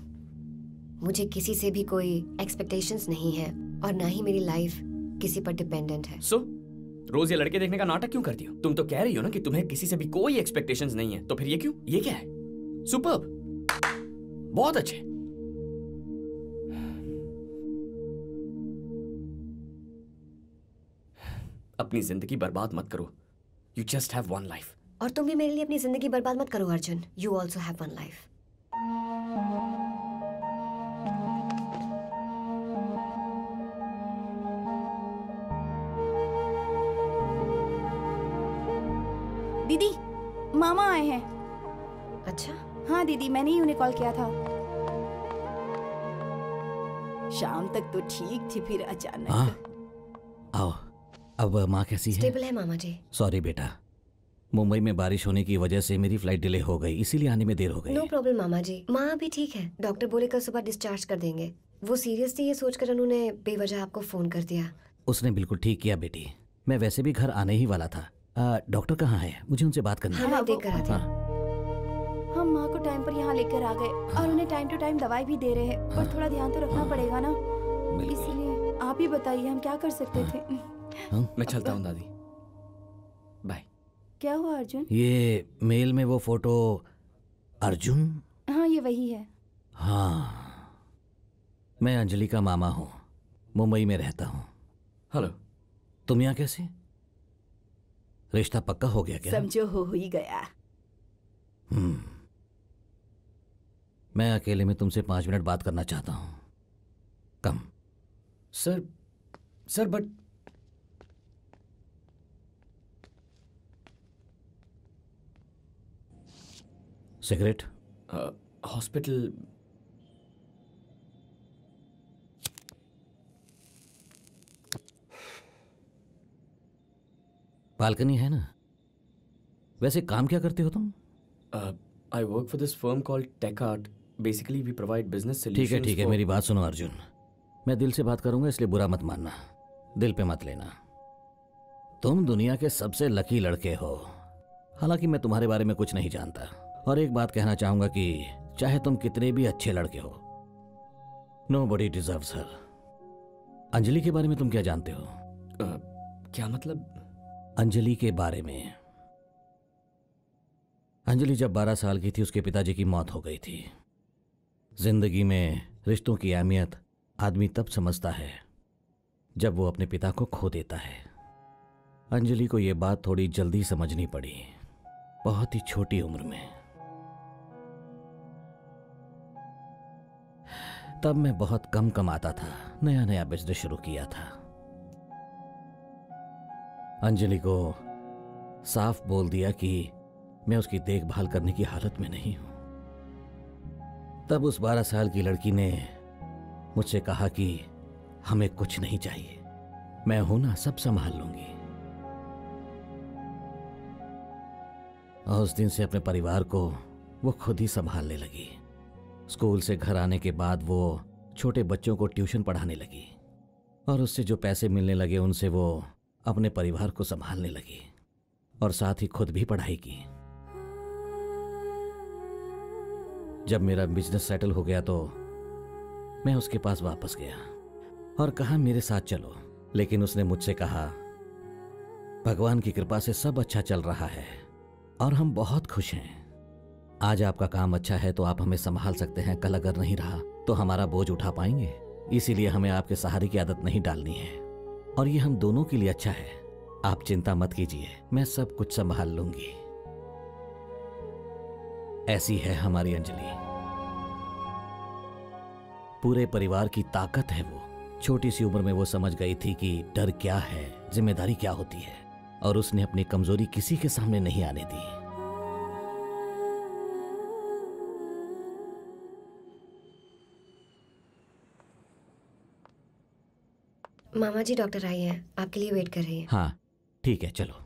मुझे किसी से भी कोई एक्सपेक्टेशंस नहीं है और ना ही मेरी लाइफ किसी पर डिपेंडेंट है। सो so, रोज ये लड़के देखने का नाटक क्यों करती हो? तुम तो कह रही हो ना कि तुम्हें किसी से भी कोई एक्सपेक्टेशंस नहीं है। तो फिर ये क्यों? ये क्या है? सुपर बहुत अच्छे। अपनी ज़िंदगी बर्बाद मत करो। You just have one life और तुम भी मेरे लिए अपनी ज़िंदगी बर्बाद मत करो Arjun. You also have one life दीदी मामा आए हैं। अच्छा? हाँ दीदी मैंने ही उन्हें कॉल किया था। शाम तक तो ठीक थी फिर अचानक। हाँ। आओ। अब माँ कैसी है? स्टेबल है मामा जी। सॉरी बेटा। मुंबई में बारिश होने की वजह से मेरी फ़्लाइट डिले हो गई इसीलिए आने में देर हो गई। नो प्रॉब्लम मामा जी। माँ भी ठीक है। डॉक्टर बोले कल सुबह डिस्चार्ज कर देंगे। वो सीरियस थी ये सोचकर उन्होंने बेवजह आपको फ़ोन कर दिया। उसने बिल्कुल ठीक किया बेटी। मैं वैसे भी घर आने ही वाला था। डॉक्टर कहाँ है? मुझे उनसे बात करनी हाँ। है देख कर आती हाँ, हम माँ को टाइम पर यहाँ लेकर आ गए और उन्हें टाइम टू टाइम दवाई भी दे रहे हैं। पर थोड़ा ध्यान तो रखना पड़ेगा ना। इसलिए आप ही बताइए हम क्या कर सकते थे। मैं चलता हूँ दादी। बाय क्या हुआ अर्जुन? ये मेल में वो फ़ोटो अर्जुन? हाँ ये वही है। हाँ। मैं अंजलि का मामा हूँ मुंबई में रहता हूँ। हेलो तुम यहाँ कैसे? रिश्ता पक्का हो गया क्या? समझो हो ही गया। हम्म। मैं अकेले में तुमसे पाँच मिनट बात करना चाहता हूँ। Come. Sir sir but cigarette? Hospital. Balcony है ना? वैसे काम क्या करते हो तुम? I work for this firm called TechArt basically we provide business ठीक है ठीक है मेरी बात सुनो अर्जुन। मैं दिल से बात करूँगा इसलिए बुरा मत मानना। दिल पे मत लेना। तुम दुनिया के सबसे लकी लड़के हो। हालाँकि मैं तुम्हारे बारे में कुछ नहीं जानता। और एक बात कहना चाहूँगा कि चाहे तुम कितने भी अच्छे लड़के हो nobody deserve her Anjali के बारे में तुम क्या जानते हो? क्या मतलब? अंजलि के बारे में। अंजलि जब 12 साल की थी उसके पिताजी की मौत हो गई थी। ज़िंदगी में रिश्तों की अहमियत आदमी तब समझता है जब वो अपने पिता को खो देता है। अंजलि को यह बात थोड़ी जल्दी समझनी पड़ी बहुत ही छोटी उम्र में। तब मैं बहुत कम कमाता था। नया नया बिज़नेस शुरू किया था। अंजलि को साफ़ बोल दिया कि मैं उसकी देखभाल करने की हालत में नहीं हूँ। तब उस बारह साल की लड़की ने मुझसे कहा कि हमें कुछ नहीं चाहिए। मैं हूँ ना, सब संभाल लूँगी। और उस दिन से अपने परिवार को वो खुद ही संभालने लगी। स्कूल से घर आने के बाद वो छोटे बच्चों को ट्यूशन पढ़ाने लगी और उससे जो पैसे मिलने लगे उनसे वो अपने परिवार को संभालने लगी और साथ ही खुद भी पढ़ाई की। जब मेरा बिज़नेस सेटल हो गया तो मैं उसके पास वापस गया और कहा, मेरे साथ चलो। लेकिन उसने मुझसे कहा, भगवान की कृपा से सब अच्छा चल रहा है और हम बहुत खुश हैं। आज आपका काम अच्छा है तो आप हमें संभाल सकते हैं, कल अगर नहीं रहा तो हमारा बोझ उठा पाएँगे। इसीलिए हमें आपके सहारे की आदत नहीं डालनी है। और ये हम दोनों के लिए अच्छा है। आप चिंता मत कीजिए, मैं सब कुछ संभाल लूँगी। ऐसी है हमारी अंजलि। पूरे परिवार की ताकत है वो। छोटी सी उम्र में वो समझ गई थी कि डर क्या है, ज़िम्मेदारी क्या होती है, और उसने अपनी कमज़ोरी किसी के सामने नहीं आने दी। मामा जी डॉक्टर आई हैं, आपके लिए वेट कर रही हैं। हाँ ठीक है, चलो।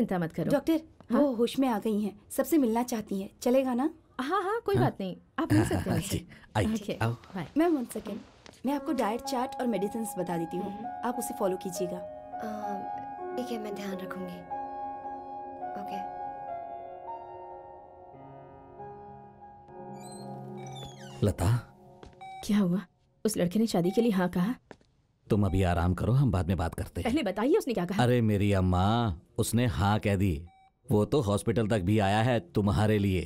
चिंता मत करो। डॉक्टर वो होश में आ गई हैं। सबसे मिलना चाहती हैं। चलेगा ना? हाँ हाँ कोई बात नहीं। आप मिल सकते हो। जी, आइए, Okay, मैम वन सेकेंड मैं आपको डाइट चार्ट और मेडिसिन बता देती हूँ। आप उसे फॉलो कीजिएगा। ठीक है मैं ध्यान रखूँगी। ओके। लता? क्या हुआ? उस लड़के ने शादी के लिए हाँ कहा? तुम अभी आराम करो हम बाद में बात करते हैं। पहले बताइए उसने क्या कहा। अरे मेरी अम्मा उसने हाँ कह दी। वो तो हॉस्पिटल तक भी आया है तुम्हारे लिए।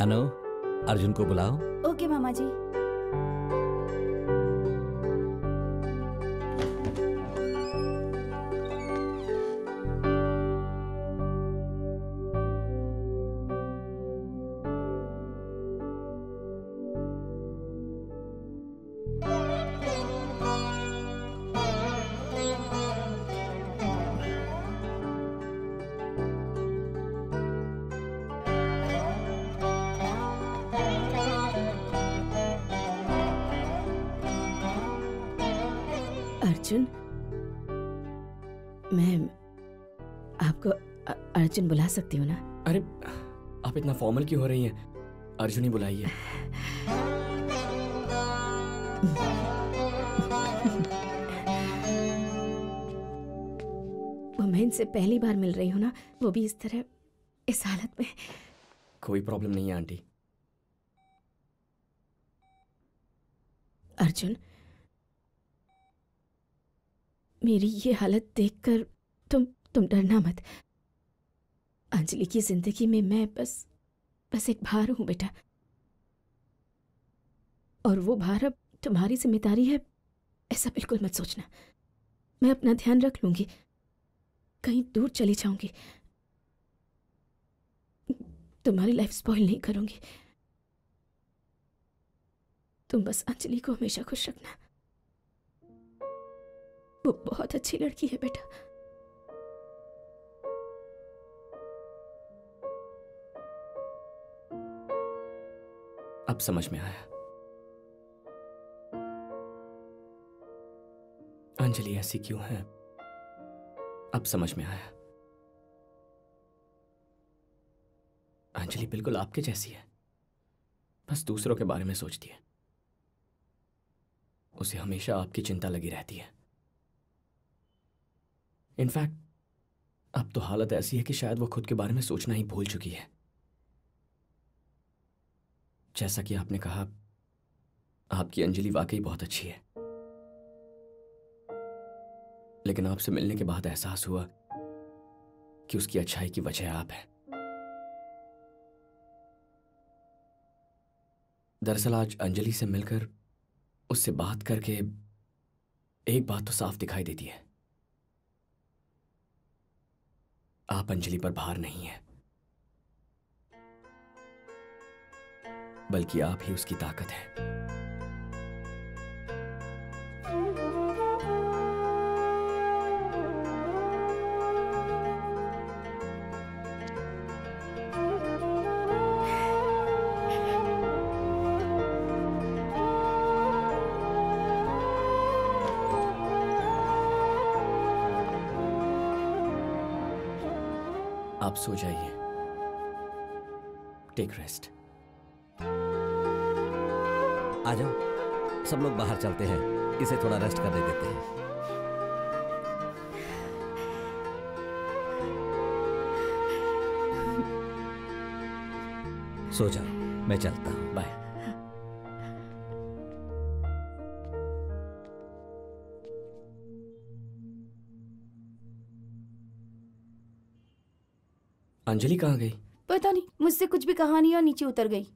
अनु अर्जुन को बुलाओ। ओके मामा जी। अर्जुन बुला सकती हूँ ना? अरे आप इतना फॉर्मल क्यों हो रही हैं? अर्जुन ही बुलाइए। वो मैं इनसे पहली बार मिल रही हूँ ना वो भी इस तरह इस हालत में। कोई प्रॉब्लम नहीं है आंटी। अर्जुन मेरी ये हालत देखकर तुम तुम डरना मत। अंजलि की ज़िंदगी में मैं बस बस एक भार हूँ बेटा। और वो भार अब तुम्हारी ज़िम्मेदारी है, ऐसा बिल्कुल मत सोचना। मैं अपना ध्यान रख लूँगी। कहीं दूर चली जाऊँगी। तुम्हारी लाइफ स्पॉइल नहीं करूँगी। तुम बस अंजलि को हमेशा खुश रखना। वो बहुत अच्छी लड़की है बेटा। अब समझ में आया। अंजलि, ऐसी क्यों है? अब समझ में आया। अंजलि बिल्कुल आपके जैसी है। बस दूसरों के बारे में सोचती है। उसे हमेशा आपकी चिंता लगी रहती है। इनफैक्ट अब तो हालत ऐसी है कि शायद वो खुद के बारे में सोचना ही भूल चुकी है। जैसा कि आपने कहा, आपकी अंजलि वाकई बहुत अच्छी है। लेकिन आपसे मिलने के बाद एहसास हुआ कि उसकी अच्छाई की वजह आप हैं। दरअसल आज अंजलि से मिलकर, उससे बात करके एक बात तो साफ़ दिखाई देती है। आप अंजलि पर भार नहीं है। बल्कि आप ही उसकी ताकत है। आप सो जाइए। टेक रेस्ट जाओ सब लोग बाहर चलते हैं। इसे थोड़ा रेस्ट करने देते हैं। सो जाओ, मैं चलता हूँ। बाय अंजलि कहाँ गई? पता नहीं, मुझसे कुछ भी कहा नहीं और नीचे उतर गई।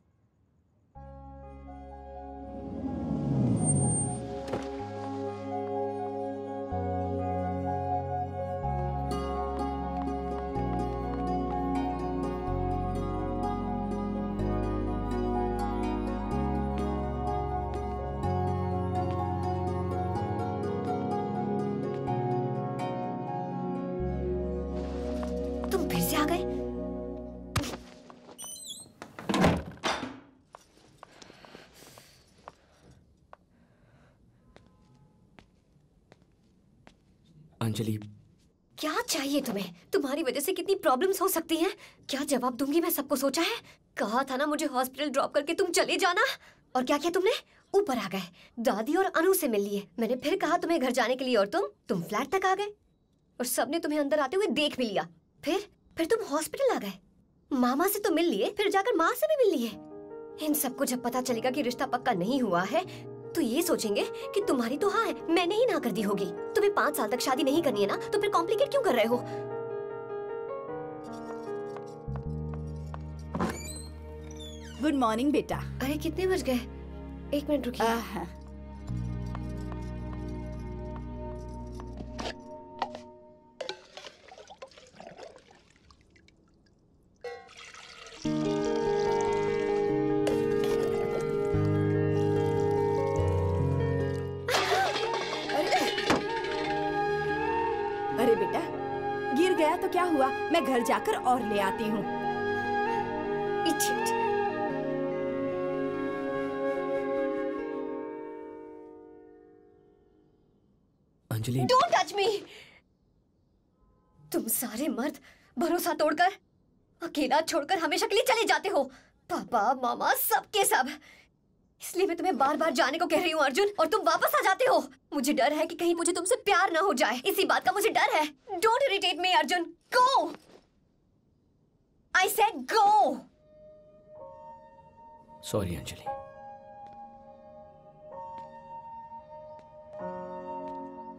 चाहिए तुम्हें। तुम्हारी वजह से कितनी प्रॉब्लम्स हो सकती हैं। क्या जवाब दूँगी मैं, सबको सोचा है? कहा था ना मुझे हॉस्पिटल ड्रॉप करके तुम चले जाना। और क्या किया तुमने? ऊपर आ गए। दादी और अनु से मिल लिए। मैंने फिर कहा, तुम्हें घर जाने के लिए और तुम? तुम फ्लैट तक आ गए। और सबने तुम्हें अंदर आते हुए देख भी लिया। फिर? फिर तुम हॉस्पिटल आ गए। मामा से तो मिल लिए, फिर जाकर माँ से भी मिल लिए। इन सबको जब पता चलेगा कि रिश्ता पक्का नहीं हुआ है तो ये सोचेंगे कि तुम्हारी तो हाँ है मैंने ही ना कर दी होगी। तुम्हें पाँच साल तक शादी नहीं करनी है ना तो फिर कॉम्प्लिकेट क्यों कर रहे हो? गुड मॉर्निंग बेटा। अरे कितने बज गए? एक मिनट रुकिए। मैं घर जाकर और ले आती हूँ। अंजलि। Don't touch me! तुम सारे मर्द भरोसा तोड़कर अकेला छोड़कर हमेशा के लिए चले जाते हो। पापा मामा सबके सब। इसलिए मैं तुम्हें बार बार जाने को कह रही हूँ अर्जुन और तुम वापस आ जाते हो। मुझे डर है कि कहीं मुझे तुमसे प्यार ना हो जाए। इसी बात का मुझे डर है। Don't irritate me Arjun. Go I said go sorry Anjali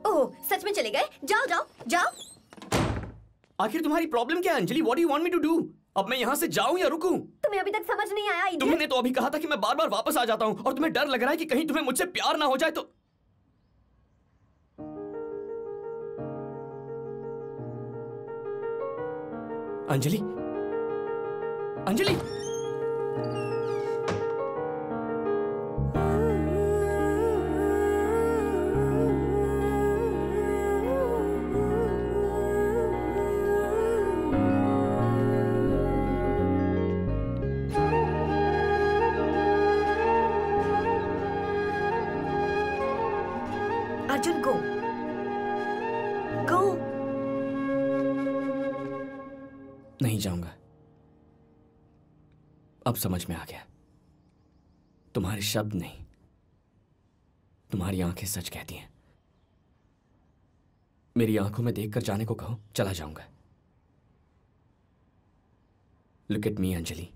oh सच में चले गए? जाओ जाओ जाओ। आखिर तुम्हारी प्रॉब्लम क्या है Anjali what do you want me to do अब मैं यहाँ से जाऊँ या रुकूं? तुम्हें अभी तक समझ नहीं आया idiot? तुमने तो अभी कहा था कि मैं बार बार वापस आ जाता हूँ और तुम्हें डर लग रहा है कि कहीं तुम्हें मुझसे प्यार ना हो जाए तो अंजलि अंजलि! अब समझ में आ गया। तुम्हारे शब्द नहीं। तुम्हारी आँखें सच कहती हैं। मेरी आँखों में देखकर जाने को कहो, चला जाऊँगा। लुक एट मी अंजलि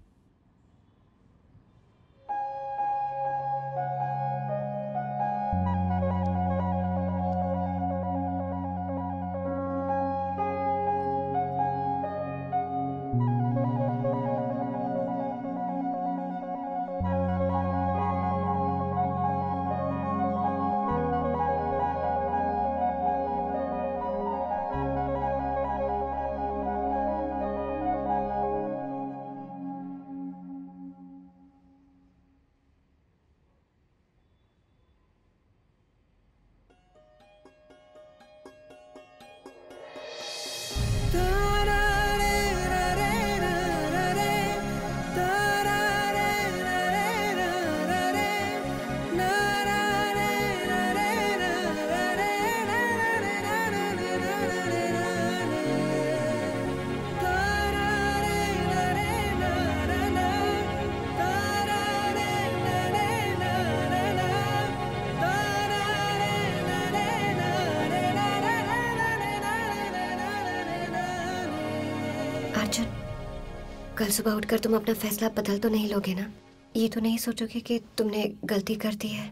कल सुबह उठकर तुम अपना फैसला बदल तो नहीं लोगे ना? ये तो नहीं सोचोगे कि तुमने गलती कर दी है?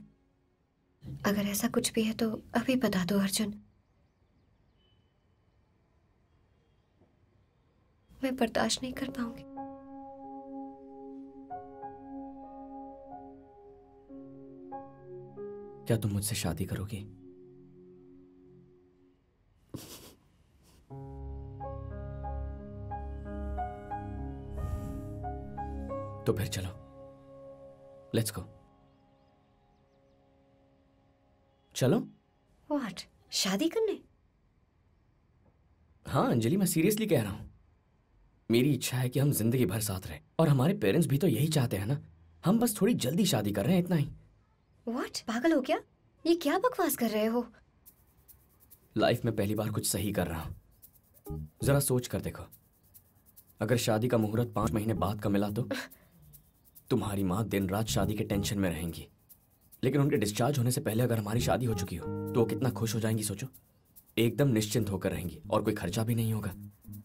अगर ऐसा कुछ भी है तो अभी बता दो, अर्जुन। मैं बर्दाश्त नहीं कर पाऊँगी। क्या तुम मुझसे शादी करोगी? तो फिर चलो। लेट्स गो चलो। व्हाट शादी करने? हाँ अंजलि मैं सीरियसली कह रहा हूँ। मेरी इच्छा है कि हम ज़िंदगी भर साथ रहें। और हमारे पेरेंट्स भी तो यही चाहते हैं ना? हम बस थोड़ी जल्दी शादी कर रहे हैं इतना ही। व्हाट पागल हो क्या ये क्या बकवास कर रहे हो? लाइफ में पहली बार कुछ सही कर रहा हूँ। जरा सोच कर देखो। अगर शादी का मुहूर्त पाँच महीने बाद का मिला तो? तुम्हारी माँ दिन रात शादी के टेंशन में रहेंगी। लेकिन उनके डिस्चार्ज होने से पहले अगर हमारी शादी हो चुकी हो तो वो कितना खुश हो जाएँगी, सोचो। एकदम निश्चिंत होकर रहेंगी और कोई खर्चा भी नहीं होगा।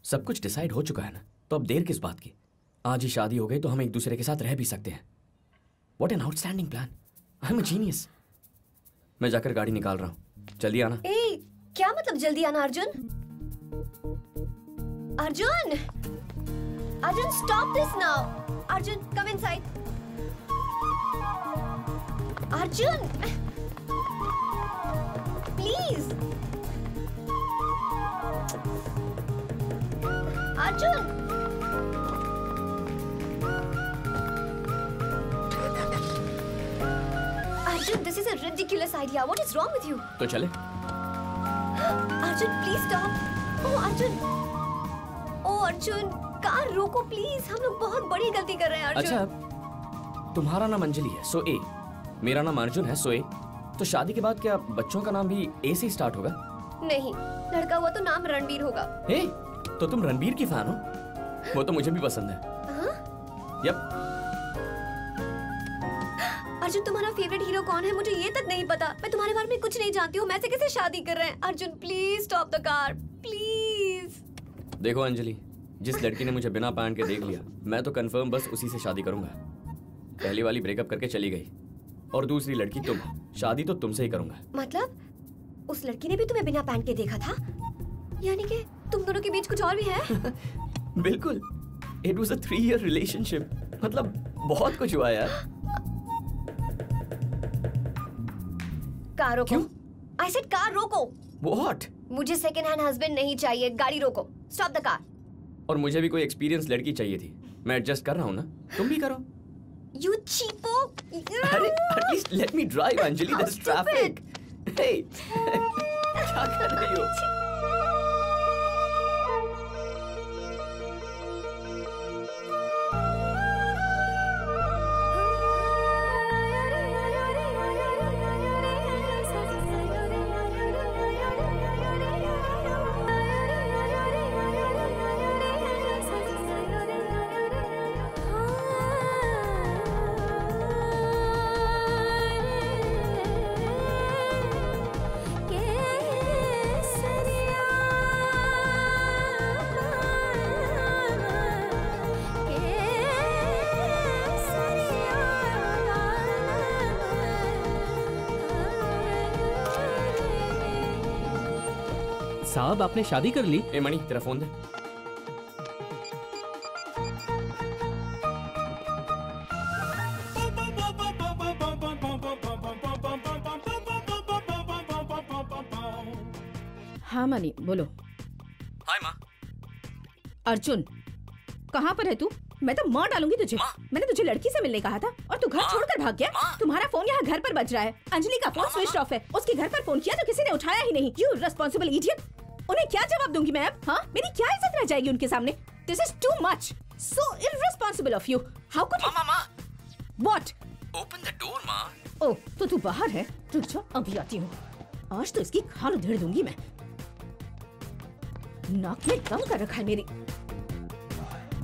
सब कुछ डिसाइड हो चुका है ना? तो अब देर किस बात की? आज ही शादी हो गई तो हम एक दूसरे के साथ रह भी सकते हैं। What an outstanding plan I am genius मैं जाकर गाड़ी निकाल रहा हूँ। जल्दी आना। ए, क्या मतलब जल्दी आना, Arjun? Arjun! Arjun stop this now Arjun come inside Arjun please Arjun Arjun this is a ridiculous idea what is wrong with you तो चले Arjun please stop O Arjun O Arjun Car रोको प्लीज़। हम लोग बहुत बड़ी गलती कर रहे हैं अर्जुन। अच्छा तुम्हारा नाम अंजलि है सो ए। मेरा नाम अर्जुन है सो ए। तो शादी के बाद क्या बच्चों का नाम भी ए से स्टार्ट होगा? नहीं लड़का हुआ तो नाम रणबीर होगा। हे तो तुम रणबीर की फ़ैन हो? वो तो मुझे भी पसंद है। हाँ? यप। अर्जुन तुम्हारा फेवरेट हीरो कौन है? मुझे ये तक नहीं पता। मैं तुम्हारे बारे में कुछ नहीं जानती हूँ। मैं से कैसे शादी कर रहे हैं? Arjun please stop the car please देखो अंजलि जिस लड़की ने मुझे बिना पैंट के देख लिया मैं तो कंफर्म बस उसी से शादी करूँगा। पहली वाली ब्रेकअप करके चली गई। और दूसरी लड़की तुम शादी तो तुमसे ही करूँगा। मतलब उस लड़की ने भी तुम्हें बिना पहन के देखा था? यानी कि तुम दोनों के बीच कुछ और भी है? बिल्कुल। It was a three year relationship मतलब बहुत कुछ हुआ यार। कार रोको। आई सेड कार रोको। व्हाट मुझे सेकंड हैंड हस्बैंड नहीं चाहिए। गाड़ी रोको। स्टॉप द कार और मुझे भी कोई एक्सपीरियंस लड़की चाहिए थी। मैं एडजस्ट कर रहा हूँ ना। तुम भी करो। यू चीपो अरे let me drive Anjali this traffic hey क्या कर रही हो? साहब आपने शादी कर ली? ए मणि तेरा फ़ोन दे। हाँ मनी बोलो। हाय माँ। अर्जुन कहाँ पर है तू? मैं तो मार डालूँगी तुझे। मैंने तुझे लड़की से मिलने कहा था और तू घर छोड़कर भाग गया। तुम्हारा फ़ोन यहाँ घर पर बज रहा है। अंजलि का फ़ोन स्विच ऑफ़ है। उसके घर पर फ़ोन किया तो किसी ने उठाया ही नहीं। यू रेस्पॉन्सिबल इडियट उन्हें क्या जवाब दूँगी मैं अब? हाँ? मेरी क्या इज़्ज़त रह जाएगी उनके सामने? This is too much so irresponsible of you how could mama what open the door माँ। ओ तो तू बाहर है? रुक जा अभी आती हूँ। आज तो इसकी खाल उधेड़ दूँगी मैं। नाक में दम कर रखा है मेरी।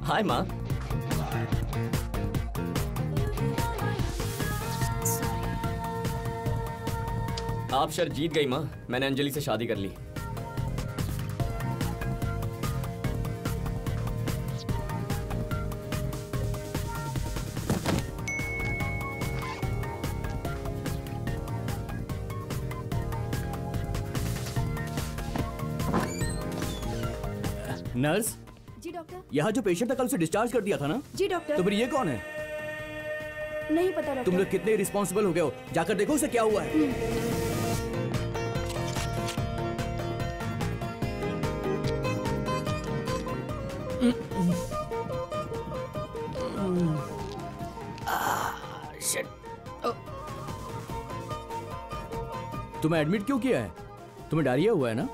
हाय माँ। आप शर जीत गई माँ। मैंने अंजलि से शादी कर ली। नर्स जी डॉक्टर यहाँ जो पेशेंट था कल उसे डिस्चार्ज कर दिया था ना? जी डॉक्टर तो फिर ये कौन है? नहीं पता डॉक्टर तुम लोग कितने रिस्पॉन्सिबल हो गए हो? जाकर देखो उसे क्या हुआ है। तुम्हें एडमिट क्यों किया है? तुम्हें डायरिया हुआ है ना?